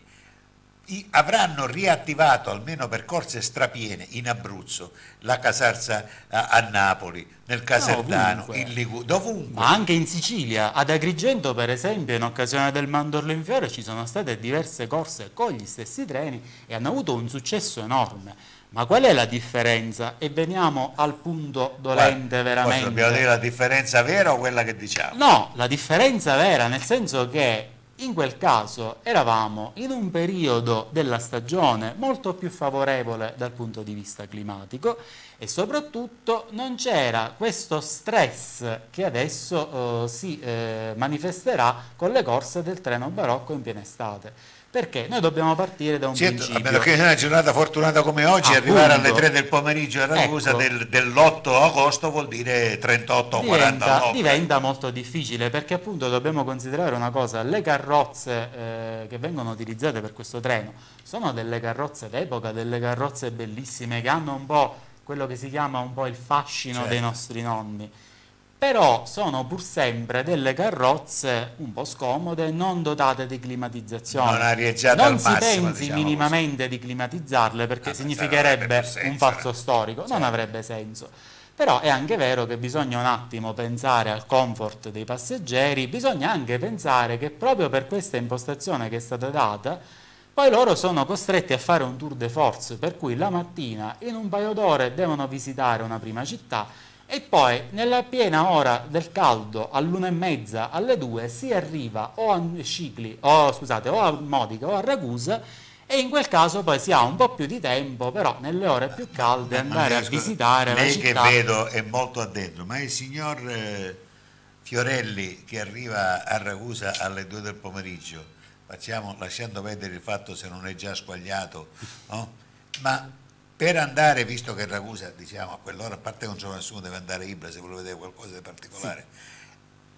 avranno riattivato almeno percorse strapiene in Abruzzo, la Casarza a, a Napoli, nel Caserdano, ovunque. in Liguria, dovunque. Ma anche in Sicilia, ad Agrigento per esempio, in occasione del Mandorlo in Fiore ci sono state diverse corse con gli stessi treni e hanno avuto un successo enorme. Ma qual è la differenza? E veniamo al punto dolente Guarda, veramente. Dobbiamo dire la differenza vera o quella che diciamo? No, la differenza vera, nel senso che in quel caso eravamo in un periodo della stagione molto più favorevole dal punto di vista climatico e soprattutto non c'era questo stress che adesso eh, si eh, manifesterà con le corse del treno barocco in piena estate. Perché noi dobbiamo partire da un Certo, a principio. meno che sia una giornata fortunata come oggi, Appunto. arrivare alle 3 del pomeriggio a Ragusa Ecco. del- dell'8 agosto vuol dire 38 o 40 diventa, notti. diventa molto difficile perché appunto dobbiamo considerare una cosa, le carrozze eh, che vengono utilizzate per questo treno sono delle carrozze d'epoca, delle carrozze bellissime che hanno un po' quello che si chiama un po' il fascino Certo. dei nostri nonni. Però sono pur sempre delle carrozze un po' scomode, non dotate di climatizzazione. Non Non si massimo, pensi diciamo minimamente di climatizzarle perché Ah, significherebbe senso, un falso eh. storico, non avrebbe senso. Però è anche vero che bisogna un attimo pensare al comfort dei passeggeri, bisogna anche pensare che proprio per questa impostazione che è stata data, poi loro sono costretti a fare un tour de force, per cui la mattina in un paio d'ore devono visitare una prima città e poi nella piena ora del caldo, all'una e mezza, alle due, si arriva o a Scicli, o scusate, o a Modica o a Ragusa e in quel caso poi si ha un po' più di tempo, però nelle ore più calde andare a lei, scusa, visitare la lei che città. vedo è molto addentro, ma il signor eh, Fiorelli che arriva a Ragusa alle 2 del pomeriggio, facciamo, lasciando perdere il fatto se non è già squagliato, no? ma per andare, visto che Ragusa diciamo a quell'ora, a parte che non c'è nessuno, deve andare a Ibra se vuole vedere qualcosa di particolare,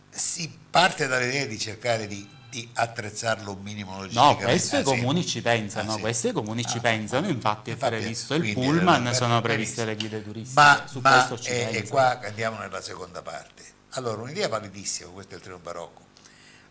si parte dall'idea di cercare di, di attrezzarlo un minimo No, logisticamente. questo i Ah, sì. comuni ci pensano, Ah, sì. questi comuni ci Ah, pensano, infatti è infatti, previsto il pullman, sono previste le guide turistiche, Ma, su ma questo ci e, e qua andiamo nella seconda parte. Allora, un'idea validissima, questo è il treno barocco.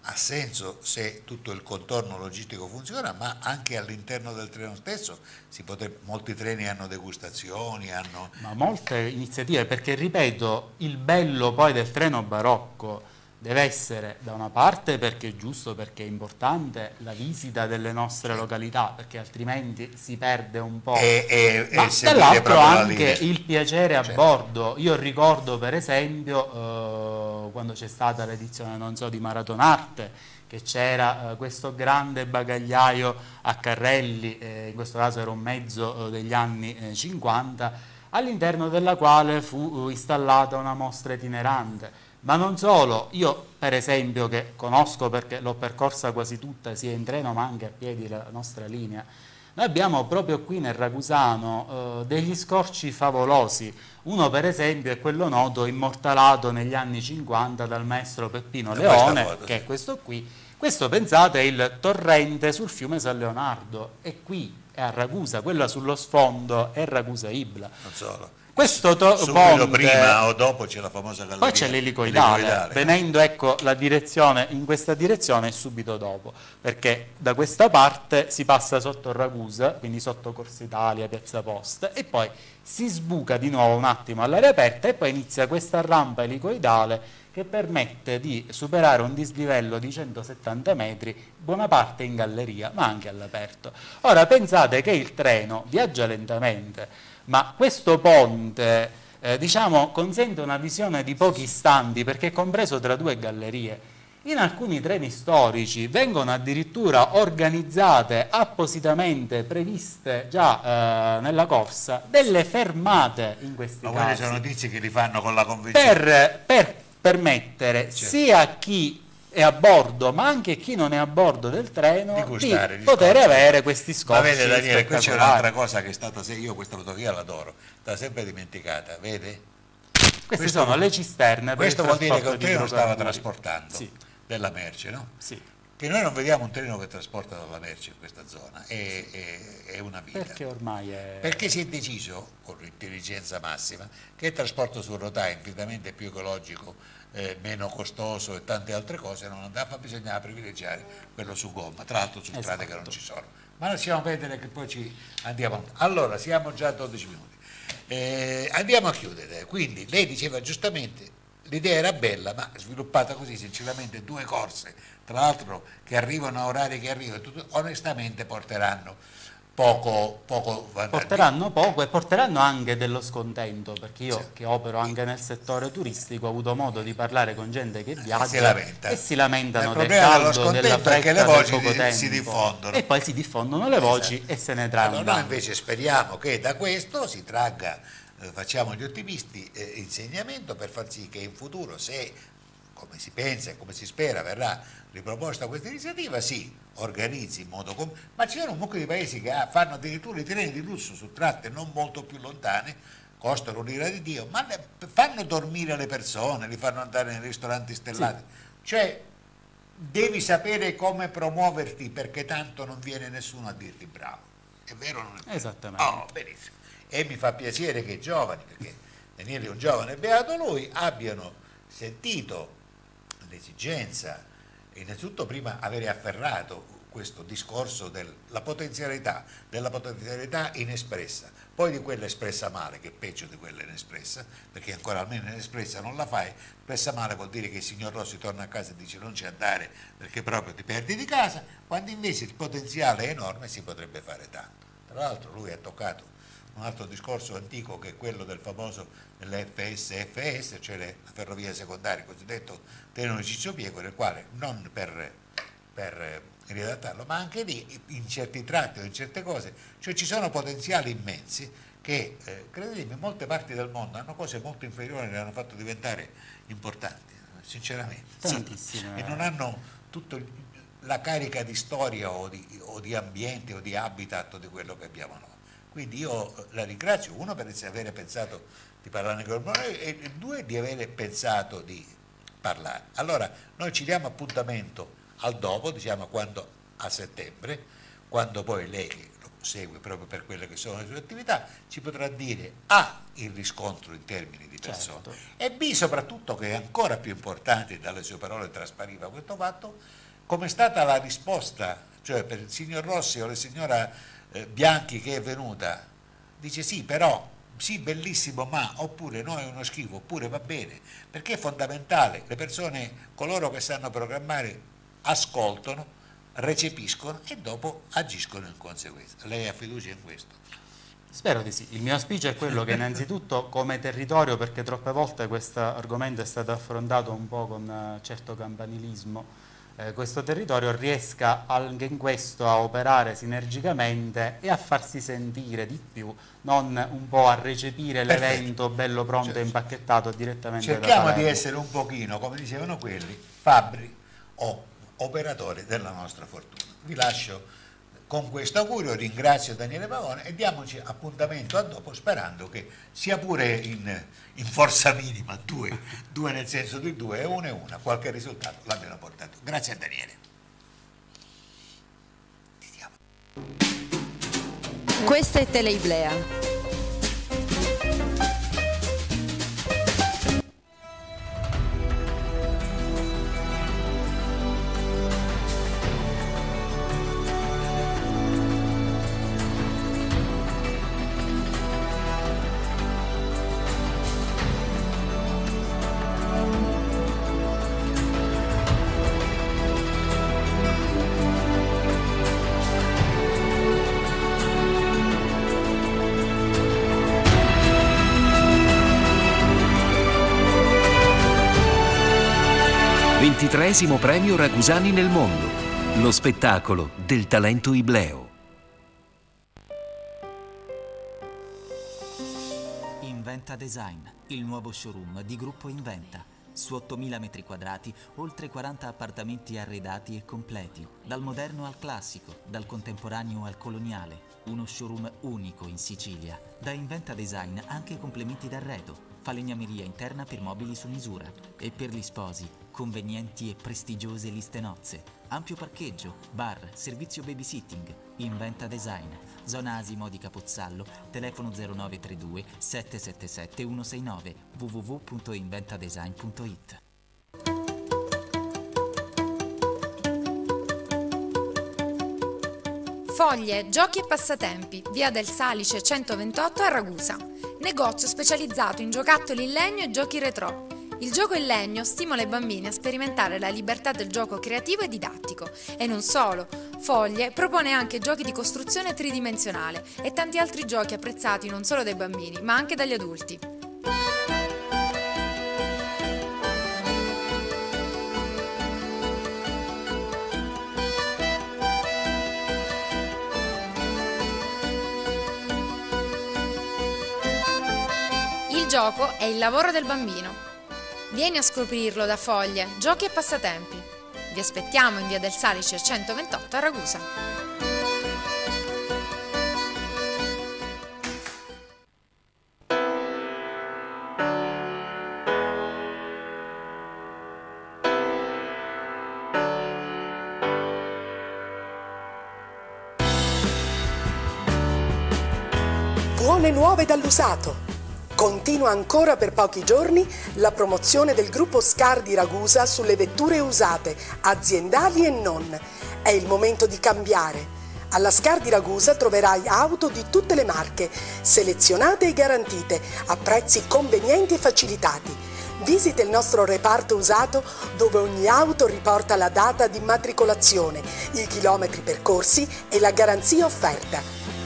Ha senso se tutto il contorno logistico funziona, ma anche all'interno del treno stesso potrebbe- molti treni hanno degustazioni, hanno Ma molte iniziative, perché ripeto, il bello poi del treno barocco deve essere da una parte perché è giusto, perché è importante la visita delle nostre località, perché altrimenti si perde un po'. E- e- e Ma seguire dall'altro anche il piacere a Certo. bordo. Io ricordo per esempio eh, quando c'è stata l'edizione, non so, di Maratonarte, che c'era eh, questo grande bagagliaio a carrelli, eh, in questo caso era un mezzo eh, degli anni eh, 50, all'interno della quale fu eh, installata una mostra itinerante. Ma non solo, io per esempio che conosco perché l'ho percorsa quasi tutta sia in treno ma anche a piedi la nostra linea, noi abbiamo proprio qui nel Ragusano eh, degli scorci favolosi. Uno per esempio è quello noto immortalato negli anni 50 dal maestro Peppino Leone, foto, che sì. è questo qui. Questo pensate è il torrente sul fiume San Leonardo e qui è a Ragusa, quella sullo sfondo è Ragusa Ibla. non solo. Questo to- Subito ponte- prima o dopo c'è la famosa galleria. poi c'è l'elicoidale, l'elicoidale. venendo ecco la direzione in questa direzione e subito dopo, perché da questa parte si passa sotto Ragusa, quindi sotto Corsa Italia, Piazza Post, e poi si sbuca di nuovo un attimo all'aria aperta e poi inizia questa rampa elicoidale che permette di superare un dislivello di 170 metri, buona parte in galleria, ma anche all'aperto. Ora pensate che il treno viaggia lentamente, ma questo ponte eh, diciamo, consente una visione di pochi istanti perché è compreso tra due gallerie. In alcuni treni storici vengono addirittura organizzate appositamente, previste già eh, nella corsa, delle fermate in questi Ma quelle casi sono notizie che li fanno con la convenzione. per, per permettere sia a chi è a bordo ma anche a chi non è a bordo del treno Di di, gustare, di poter avere questi scorci Ma vede Daniele, qui c'è un'altra cosa che è stata, se io questa fotografia l'adoro, sta sempre dimenticata, vede? queste Questo- sono le cisterne Questo il vuol dire che un di treno stava trasportando Sì. della merce, no? Sì. Che noi non vediamo un treno che trasporta della merce in questa zona, è, è- è una vita. perché ormai è Perché si è deciso, con l'intelligenza massima, che il trasporto su rotaia è infinitamente più ecologico eh, meno costoso e tante altre cose non andava, bisognava privilegiare quello su gomma, tra l'altro su strade che non Esatto. ci sono. Ma lasciamo perdere che poi ci andiamo. Allora, siamo già a 12 minuti. Eh, andiamo a chiudere. Quindi lei diceva giustamente, l'idea era bella, ma sviluppata così, sinceramente, due corse, tra l'altro che arrivano a orari che arrivano, tutto, onestamente porteranno poco, poco vantaggio. Porteranno poco e porteranno anche dello scontento, perché io che opero anche nel settore turistico ho avuto modo di parlare con gente che viaggia si lamenta. e si lamentano Il del caldo, della fretta, le voci poco si- diffondono. E poi si diffondono le voci e se ne trae un Allora, noi invece speriamo che da questo si tragga, eh, facciamo gli ottimisti, eh, insegnamento per far sì che in futuro, se come si pensa e come si spera verrà riproposta questa iniziativa, si organizzi in modo comune, ma ci sono un mucchio di paesi che ah, fanno addirittura i treni di lusso su tratte non molto più lontane, costano un'ira di Dio, ma fanno dormire le persone, li fanno andare nei ristoranti stellati. Cioè, devi sapere come promuoverti perché tanto non viene nessuno a dirti bravo. È vero o non è vero? Esattamente. Oh, benissimo. E mi fa piacere che i giovani, perché Daniele è un giovane beato lui, abbiano sentito l'esigenza, innanzitutto prima avere afferrato questo discorso della potenzialità, della potenzialità inespressa, poi di quella espressa male, che è peggio di quella inespressa, perché ancora almeno inespressa non la fai, espressa male vuol dire che il signor Rossi torna a casa e dice non ci andare perché proprio ti perdi di casa, quando invece il potenziale è enorme si potrebbe fare tanto. Tra l'altro lui ha toccato un altro discorso antico che è quello del famoso dell'FSFS, cioè la ferrovia secondaria, il cosiddetto treno Ciccio Piego, nel quale non per, per riadattarlo, ma anche lì in certi tratti o in certe cose, cioè ci sono potenziali immensi che, eh, credetemi, in molte parti del mondo hanno cose molto inferiori che le hanno fatto diventare importanti, sinceramente. Tantissime. E non hanno tutta la carica di storia o di, o di ambiente o di habitat di quello che abbiamo noi. Quindi io eh, la ringrazio, uno per aver pensato di parlare con noi e due di aver pensato di parlare. Allora noi ci diamo appuntamento al dopo, diciamo quando a settembre, quando poi lei che lo segue proprio per quelle che sono le sue attività, ci potrà dire A il riscontro in termini di persone e B soprattutto che è ancora più importante, dalle sue parole traspariva questo fatto, come è stata la risposta, cioè per il signor Rossi o la signora eh, Bianchi che è venuta, dice sì però, sì bellissimo ma, oppure no è uno schifo, oppure va bene, perché è fondamentale, le persone, coloro che sanno programmare, ascoltano, recepiscono e dopo agiscono in conseguenza. Lei ha fiducia in questo? Spero di sì. Il mio auspicio è quello che innanzitutto come territorio, perché troppe volte questo argomento è stato affrontato un po' con eh, certo campanilismo, eh, questo territorio riesca anche in questo a operare sinergicamente e a farsi sentire di più, non un po' a recepire l'evento bello pronto e impacchettato direttamente Cerchiamo di essere un pochino, come dicevano quelli, fabbri o operatori della nostra fortuna. Vi lascio con questo augurio, ringrazio Daniele Pavone e diamoci appuntamento a dopo sperando che sia pure in, in forza minima, due, due nel senso di due e una e una, qualche risultato l'abbiano portato. Grazie a Daniele. Questa è Teleiblea. Ventitreesimo premio Ragusani nel mondo. Lo spettacolo del talento ibleo. Inventa Design, il nuovo showroom di gruppo Inventa. Su 8.000 metri quadrati, oltre 40 appartamenti arredati e completi, dal moderno al classico, dal contemporaneo al coloniale. Uno showroom unico in Sicilia. Da Inventa Design anche complementi d'arredo, falegnameria interna per mobili su misura e per gli sposi, convenienti e prestigiose liste nozze, ampio parcheggio, bar, servizio babysitting, inventa design, zona Asimo di Capozzallo, telefono 0932 777 169 www.inventadesign.it. Foglie, giochi e passatempi, via del Salice 128 a Ragusa. Negozio specializzato in giocattoli in legno e giochi retro il gioco in legno stimola i bambini a sperimentare la libertà del gioco creativo e didattico. E non solo, Foglie propone anche giochi di costruzione tridimensionale e tanti altri giochi apprezzati non solo dai bambini, ma anche dagli adulti. Il gioco è il lavoro del bambino. Vieni a scoprirlo da Foglie, Giochi e Passatempi. Vi aspettiamo in via del Salice 128 a Ragusa. Buone nuove dall'usato! Continua ancora per pochi giorni la promozione del gruppo Scar di Ragusa sulle vetture usate, aziendali e non. È il momento di cambiare. Alla Scar di Ragusa troverai auto di tutte le marche, selezionate e garantite, a prezzi convenienti e facilitati. Visita il nostro reparto usato dove ogni auto riporta la data di immatricolazione, i chilometri percorsi e la garanzia offerta.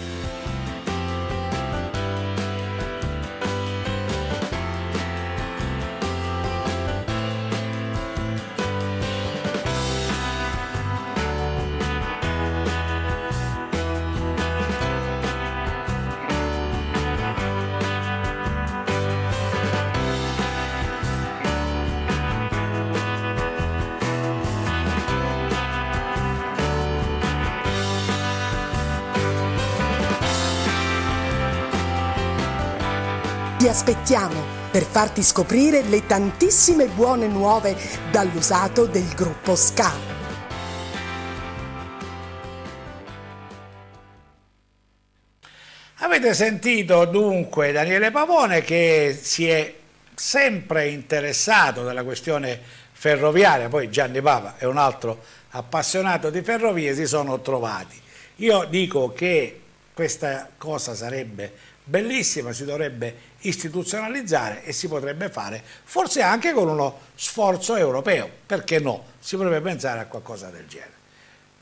Ti aspettiamo per farti scoprire le tantissime buone nuove dall'usato del gruppo SCA. Avete sentito dunque Daniele Pavone che si è sempre interessato della questione ferroviaria, poi Gianni Papa è un altro appassionato di ferrovie, si sono trovati. Io dico che questa cosa sarebbe bellissima, si dovrebbe istituzionalizzare e si potrebbe fare forse anche con uno sforzo europeo, perché no? Si potrebbe pensare a qualcosa del genere.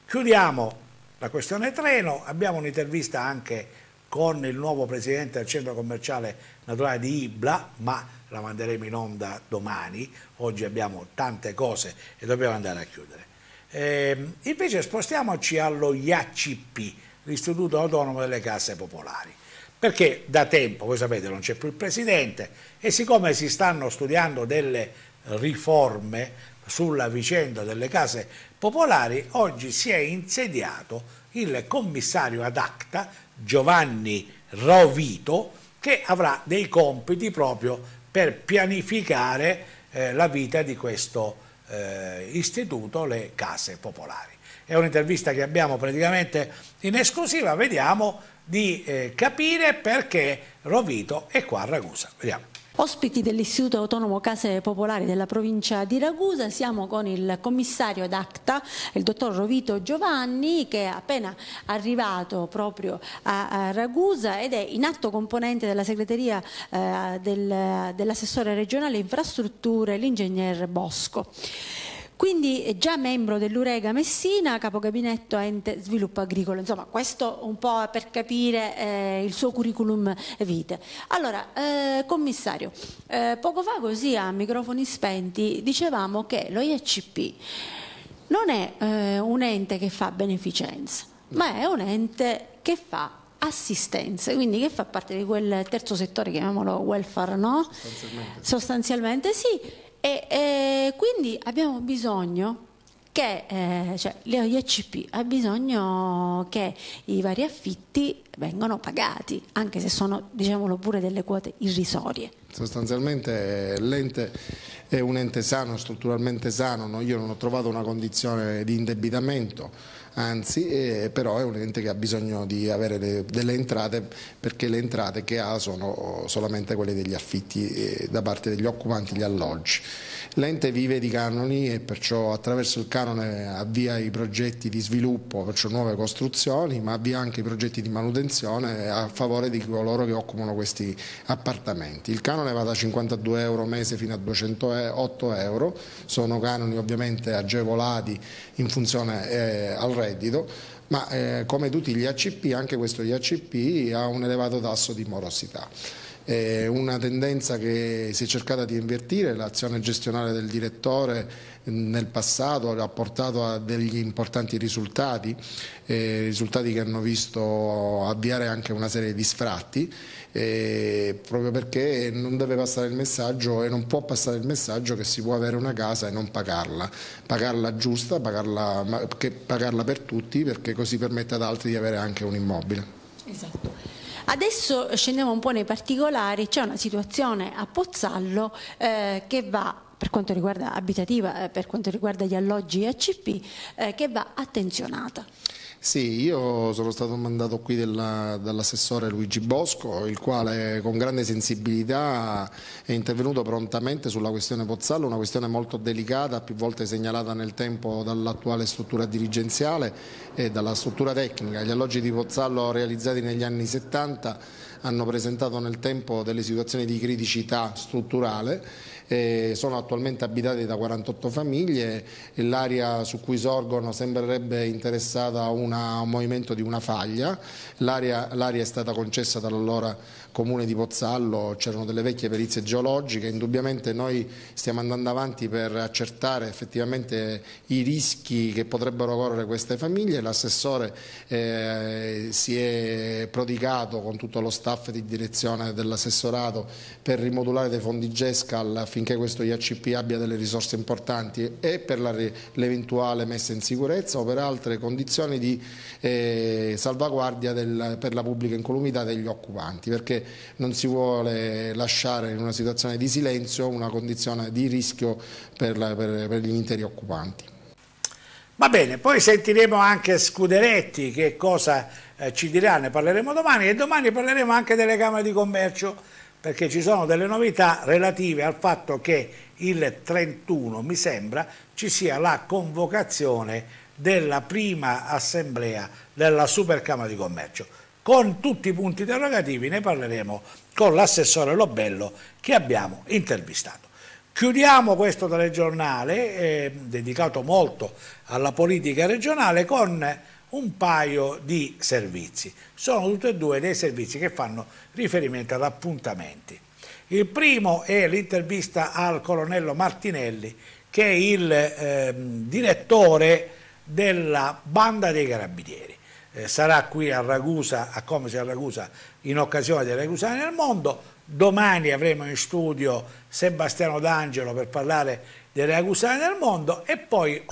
Chiudiamo la questione treno, abbiamo un'intervista anche con il nuovo presidente del centro commerciale naturale di Ibla, ma la manderemo in onda domani, oggi abbiamo tante cose e dobbiamo andare a chiudere. Eh, invece spostiamoci allo IACP, l'Istituto Autonomo delle Casse Popolari perché da tempo, voi sapete, non c'è più il Presidente e siccome si stanno studiando delle riforme sulla vicenda delle case popolari, oggi si è insediato il commissario ad acta Giovanni Rovito che avrà dei compiti proprio per pianificare eh, la vita di questo eh, istituto, le case popolari. È un'intervista che abbiamo praticamente in esclusiva, vediamo di eh, capire perché Rovito è qua a Ragusa. Vediamo. Ospiti dell'Istituto Autonomo Case Popolari della provincia di Ragusa, siamo con il commissario d'ACTA, il dottor Rovito Giovanni, che è appena arrivato proprio a, Ragusa ed è in atto componente della segreteria eh, del, dell'assessore regionale infrastrutture, l'ingegner Bosco. Quindi è già membro dell'Urega Messina, capogabinetto ente sviluppo agricolo. Insomma, questo un po' per capire eh, il suo curriculum vitae. Allora, eh, commissario, eh, poco fa così a microfoni spenti dicevamo che lo IECP non è eh, un ente che fa beneficenza, ma è un ente che fa assistenza, quindi che fa parte di quel terzo settore, chiamiamolo welfare, no? Sostanzialmente, Sostanzialmente sì e, e quindi abbiamo bisogno che eh, cioè, l'ICP ha bisogno che i vari affitti vengano pagati, anche se sono, diciamolo pure, delle quote irrisorie. Sostanzialmente l'ente è un ente sano, strutturalmente sano, no? io non ho trovato una condizione di indebitamento, anzi eh, però è un ente che ha bisogno di avere le, delle entrate perché le entrate che ha sono solamente quelle degli affitti eh, da parte degli occupanti, gli alloggi. L'ente vive di canoni e perciò attraverso il canone avvia i progetti di sviluppo, perciò nuove costruzioni, ma avvia anche i progetti di manutenzione a favore di coloro che occupano questi appartamenti. Il canone va da 52 euro mese fino a 208 euro, sono canoni ovviamente agevolati in funzione eh, al reddito, ma eh, come tutti gli ACP anche questo IACP ha un elevato tasso di morosità. È una tendenza che si è cercata di invertire, l'azione gestionale del direttore nel passato ha portato a degli importanti risultati, eh, risultati che hanno visto avviare anche una serie di sfratti, eh, proprio perché non deve passare il messaggio e non può passare il messaggio che si può avere una casa e non pagarla, pagarla giusta, pagarla, pagarla per tutti perché così permette ad altri di avere anche un immobile. Esatto. Adesso scendiamo un po' nei particolari, c'è una situazione a Pozzallo eh, che va per quanto riguarda abitativa, eh, per quanto riguarda gli alloggi ACP, eh, che va attenzionata. Sì, io sono stato mandato qui dall'assessore Luigi Bosco, il quale con grande sensibilità è intervenuto prontamente sulla questione Pozzallo, una questione molto delicata, più volte segnalata nel tempo dall'attuale struttura dirigenziale e dalla struttura tecnica. Gli alloggi di Pozzallo realizzati negli anni 70 hanno presentato nel tempo delle situazioni di criticità strutturale eh, sono attualmente abitati da 48 famiglie, l'area su cui sorgono sembrerebbe interessata a, un movimento di una faglia, l'area è stata concessa dall'allora comune di Pozzallo, c'erano delle vecchie perizie geologiche, indubbiamente noi stiamo andando avanti per accertare effettivamente i rischi che potrebbero correre queste famiglie, l'assessore eh, si è prodigato con tutto lo staff di direzione dell'assessorato per rimodulare dei fondi GESCAL affinché questo IACP abbia delle risorse importanti e per l'eventuale messa in sicurezza o per altre condizioni di eh, salvaguardia del, per la pubblica incolumità degli occupanti, perché non si vuole lasciare in una situazione di silenzio una condizione di rischio per, la, per, per gli interi occupanti. Va bene, poi sentiremo anche Scuderetti che cosa eh, ci dirà, ne parleremo domani e domani parleremo anche delle Camere di Commercio perché ci sono delle novità relative al fatto che il 31, mi sembra, ci sia la convocazione della prima assemblea della Supercamera di Commercio. Con tutti i punti interrogativi ne parleremo con l'assessore Lobello che abbiamo intervistato. Chiudiamo questo telegiornale eh, dedicato molto alla politica regionale con un paio di servizi. Sono tutti e due dei servizi che fanno riferimento ad appuntamenti. Il primo è l'intervista al colonnello Martinelli, che è il eh, direttore della banda dei carabinieri. Eh, sarà qui a Ragusa, a Come a Ragusa, in occasione dei Ragusani nel mondo. Domani avremo in studio Sebastiano D'Angelo per parlare dei Ragusani nel mondo e poi